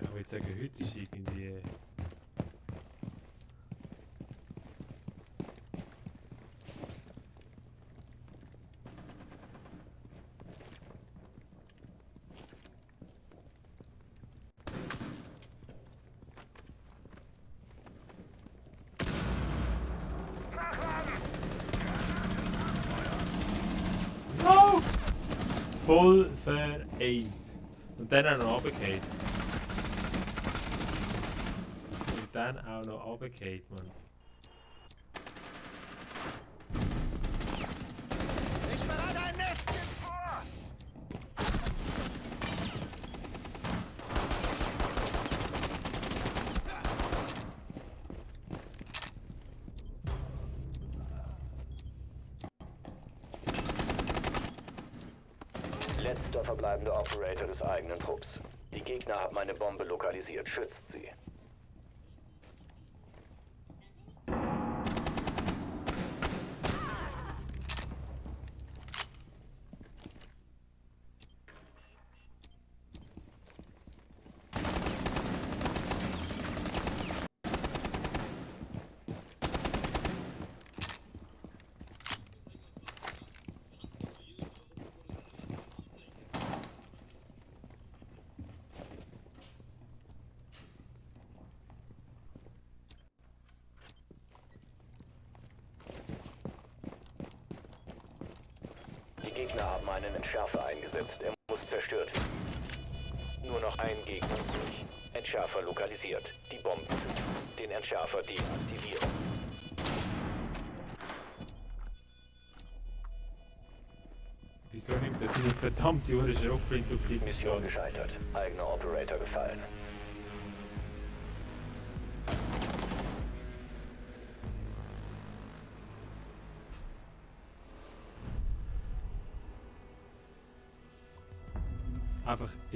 Ja, ich würde sagen, heute ist irgendwie. No! Voll vereint. Und dann auch noch runtergefallen. Und dann auch noch runtergefallen, Mann. Ich bereite ein Nest! Letzter verbleibender Operator des eigenen Trupps. Die Gegner haben eine Bombe lokalisiert. Schützt sie. Die Gegner haben einen Entschärfer eingesetzt. Er muss zerstört werden. Nur noch ein Gegner übrig. Entschärfer lokalisiert. Die Bomben. Den Entschärfer deaktivieren. Wieso nimmt er seine verdammte Uhr Schrotflinte auf die Mission gescheitert. Eigener Operator gefallen.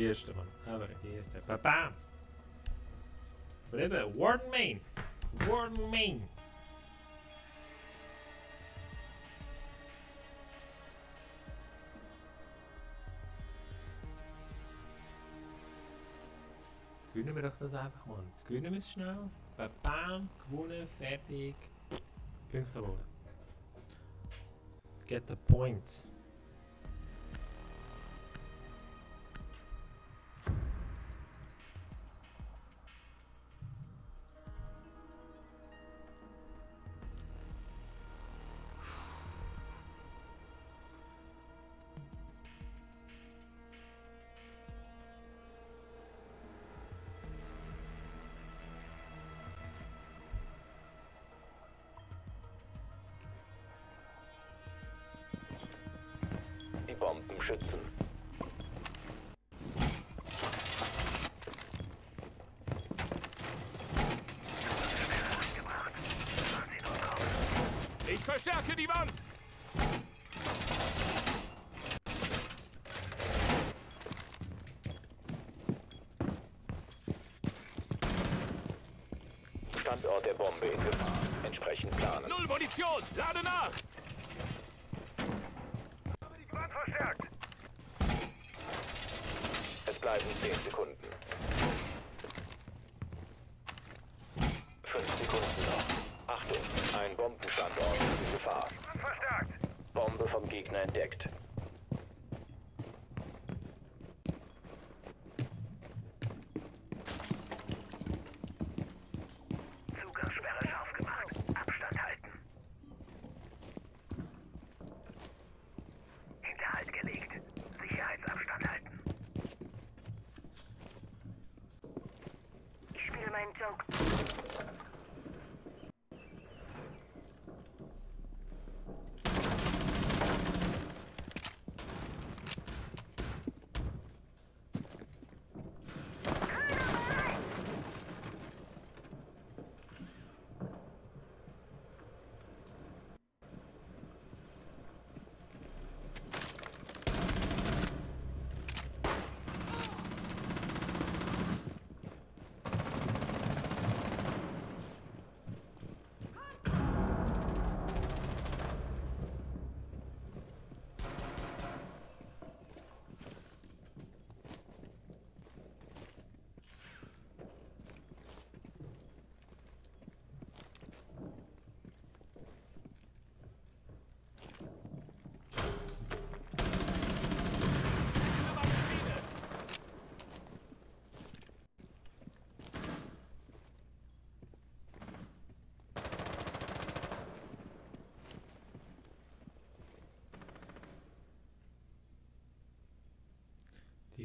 Erste, Mann. Einfach erste. Bam! Aber eben, Warden Main! Warden Main! Jetzt gewinnen wir doch das einfach, Mann. Jetzt gewinnen wir es schnell. Bam! Gewonnen, fertig. Punkte abholen. Get the points. Verstärke die Wand. Standort der Bombe in Gefahr. Entsprechend planen. Null Munition. Lade nach. Die Wand verstärkt. Es bleiben 10 Sekunden. 5 Sekunden noch. Achtung, ein Bombenstandort ist in Gefahr. Wand verstärkt. Bombe vom Gegner entdeckt. Zugangssperre scharf gemacht. Abstand halten. Hinterhalt gelegt. Sicherheitsabstand halten. Ich spiele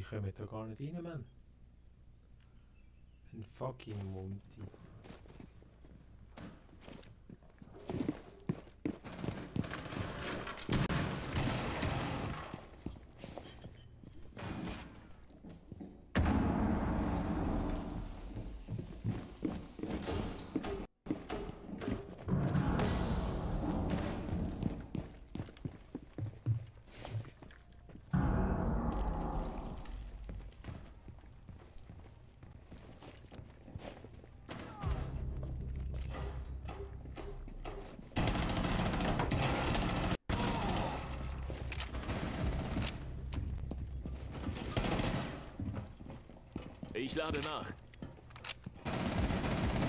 kommen da gar nicht rein, Mann. Ein fucking Monty. Ich lade nach.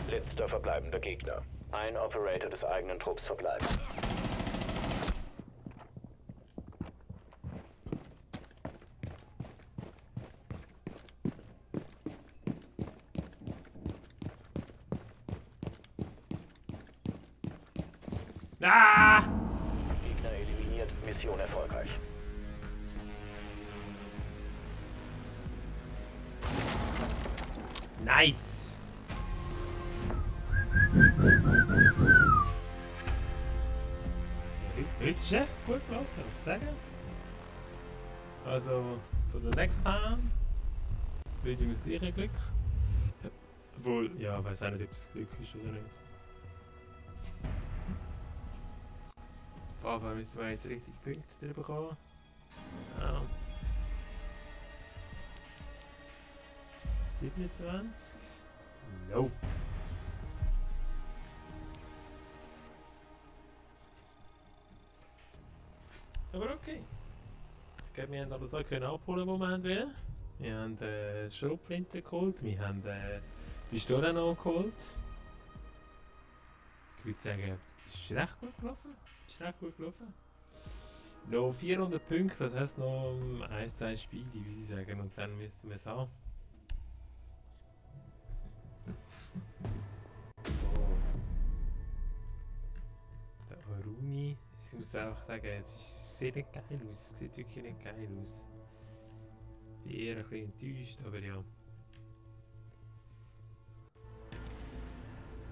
Letzter verbleibender Gegner. Ein Operator des eigenen Trupps verbleibt. Das gleiche Glück. Obwohl, ja, weiß auch nicht, ob es Glück ist oder nicht. Auf jeden Fall müssen wir jetzt richtig Punkte drüber kommen. Ja. 27? Nope. Aber okay. Ich glaube, wir haben alles auch können abholen, was wir wollen. Wir haben äh, Schrotflinte geholt, wir haben äh, Pistolen noch geholt. Ich würde sagen, ist recht gut gelaufen. Ist recht gut gelaufen. Noch 400 Punkte, das heisst noch 1, 2 Spiele, würde ich sagen. Und dann müssen wir es haben. Der Aruni, ich muss auch sagen, es sieht nicht geil aus. Es sieht wirklich nicht geil aus. Eher ein bisschen enttäuscht, aber ja.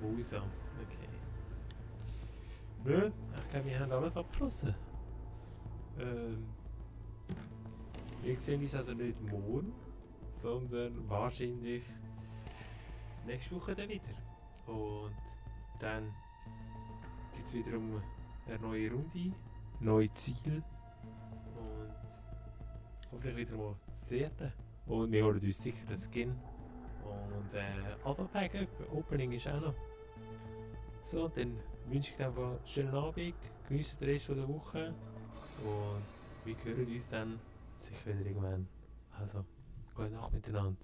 Musa, okay. Nö, ich glaube, wir haben alles abgeschlossen. Ähm, wir sehen uns also nicht morgen, sondern wahrscheinlich nächste Woche dann wieder. Und dann gibt es wiederum eine neue Runde, neue Ziele und hoffentlich wieder mal sehen. Und wir holen uns sicher einen Skin. Und äh, Alpha Opening ist auch noch. So, dann wünsche ich dir einfach einen schönen Abend, genieße den Rest der Woche und wir hören uns dann sicher wieder irgendwann. Also, gute Nacht miteinander.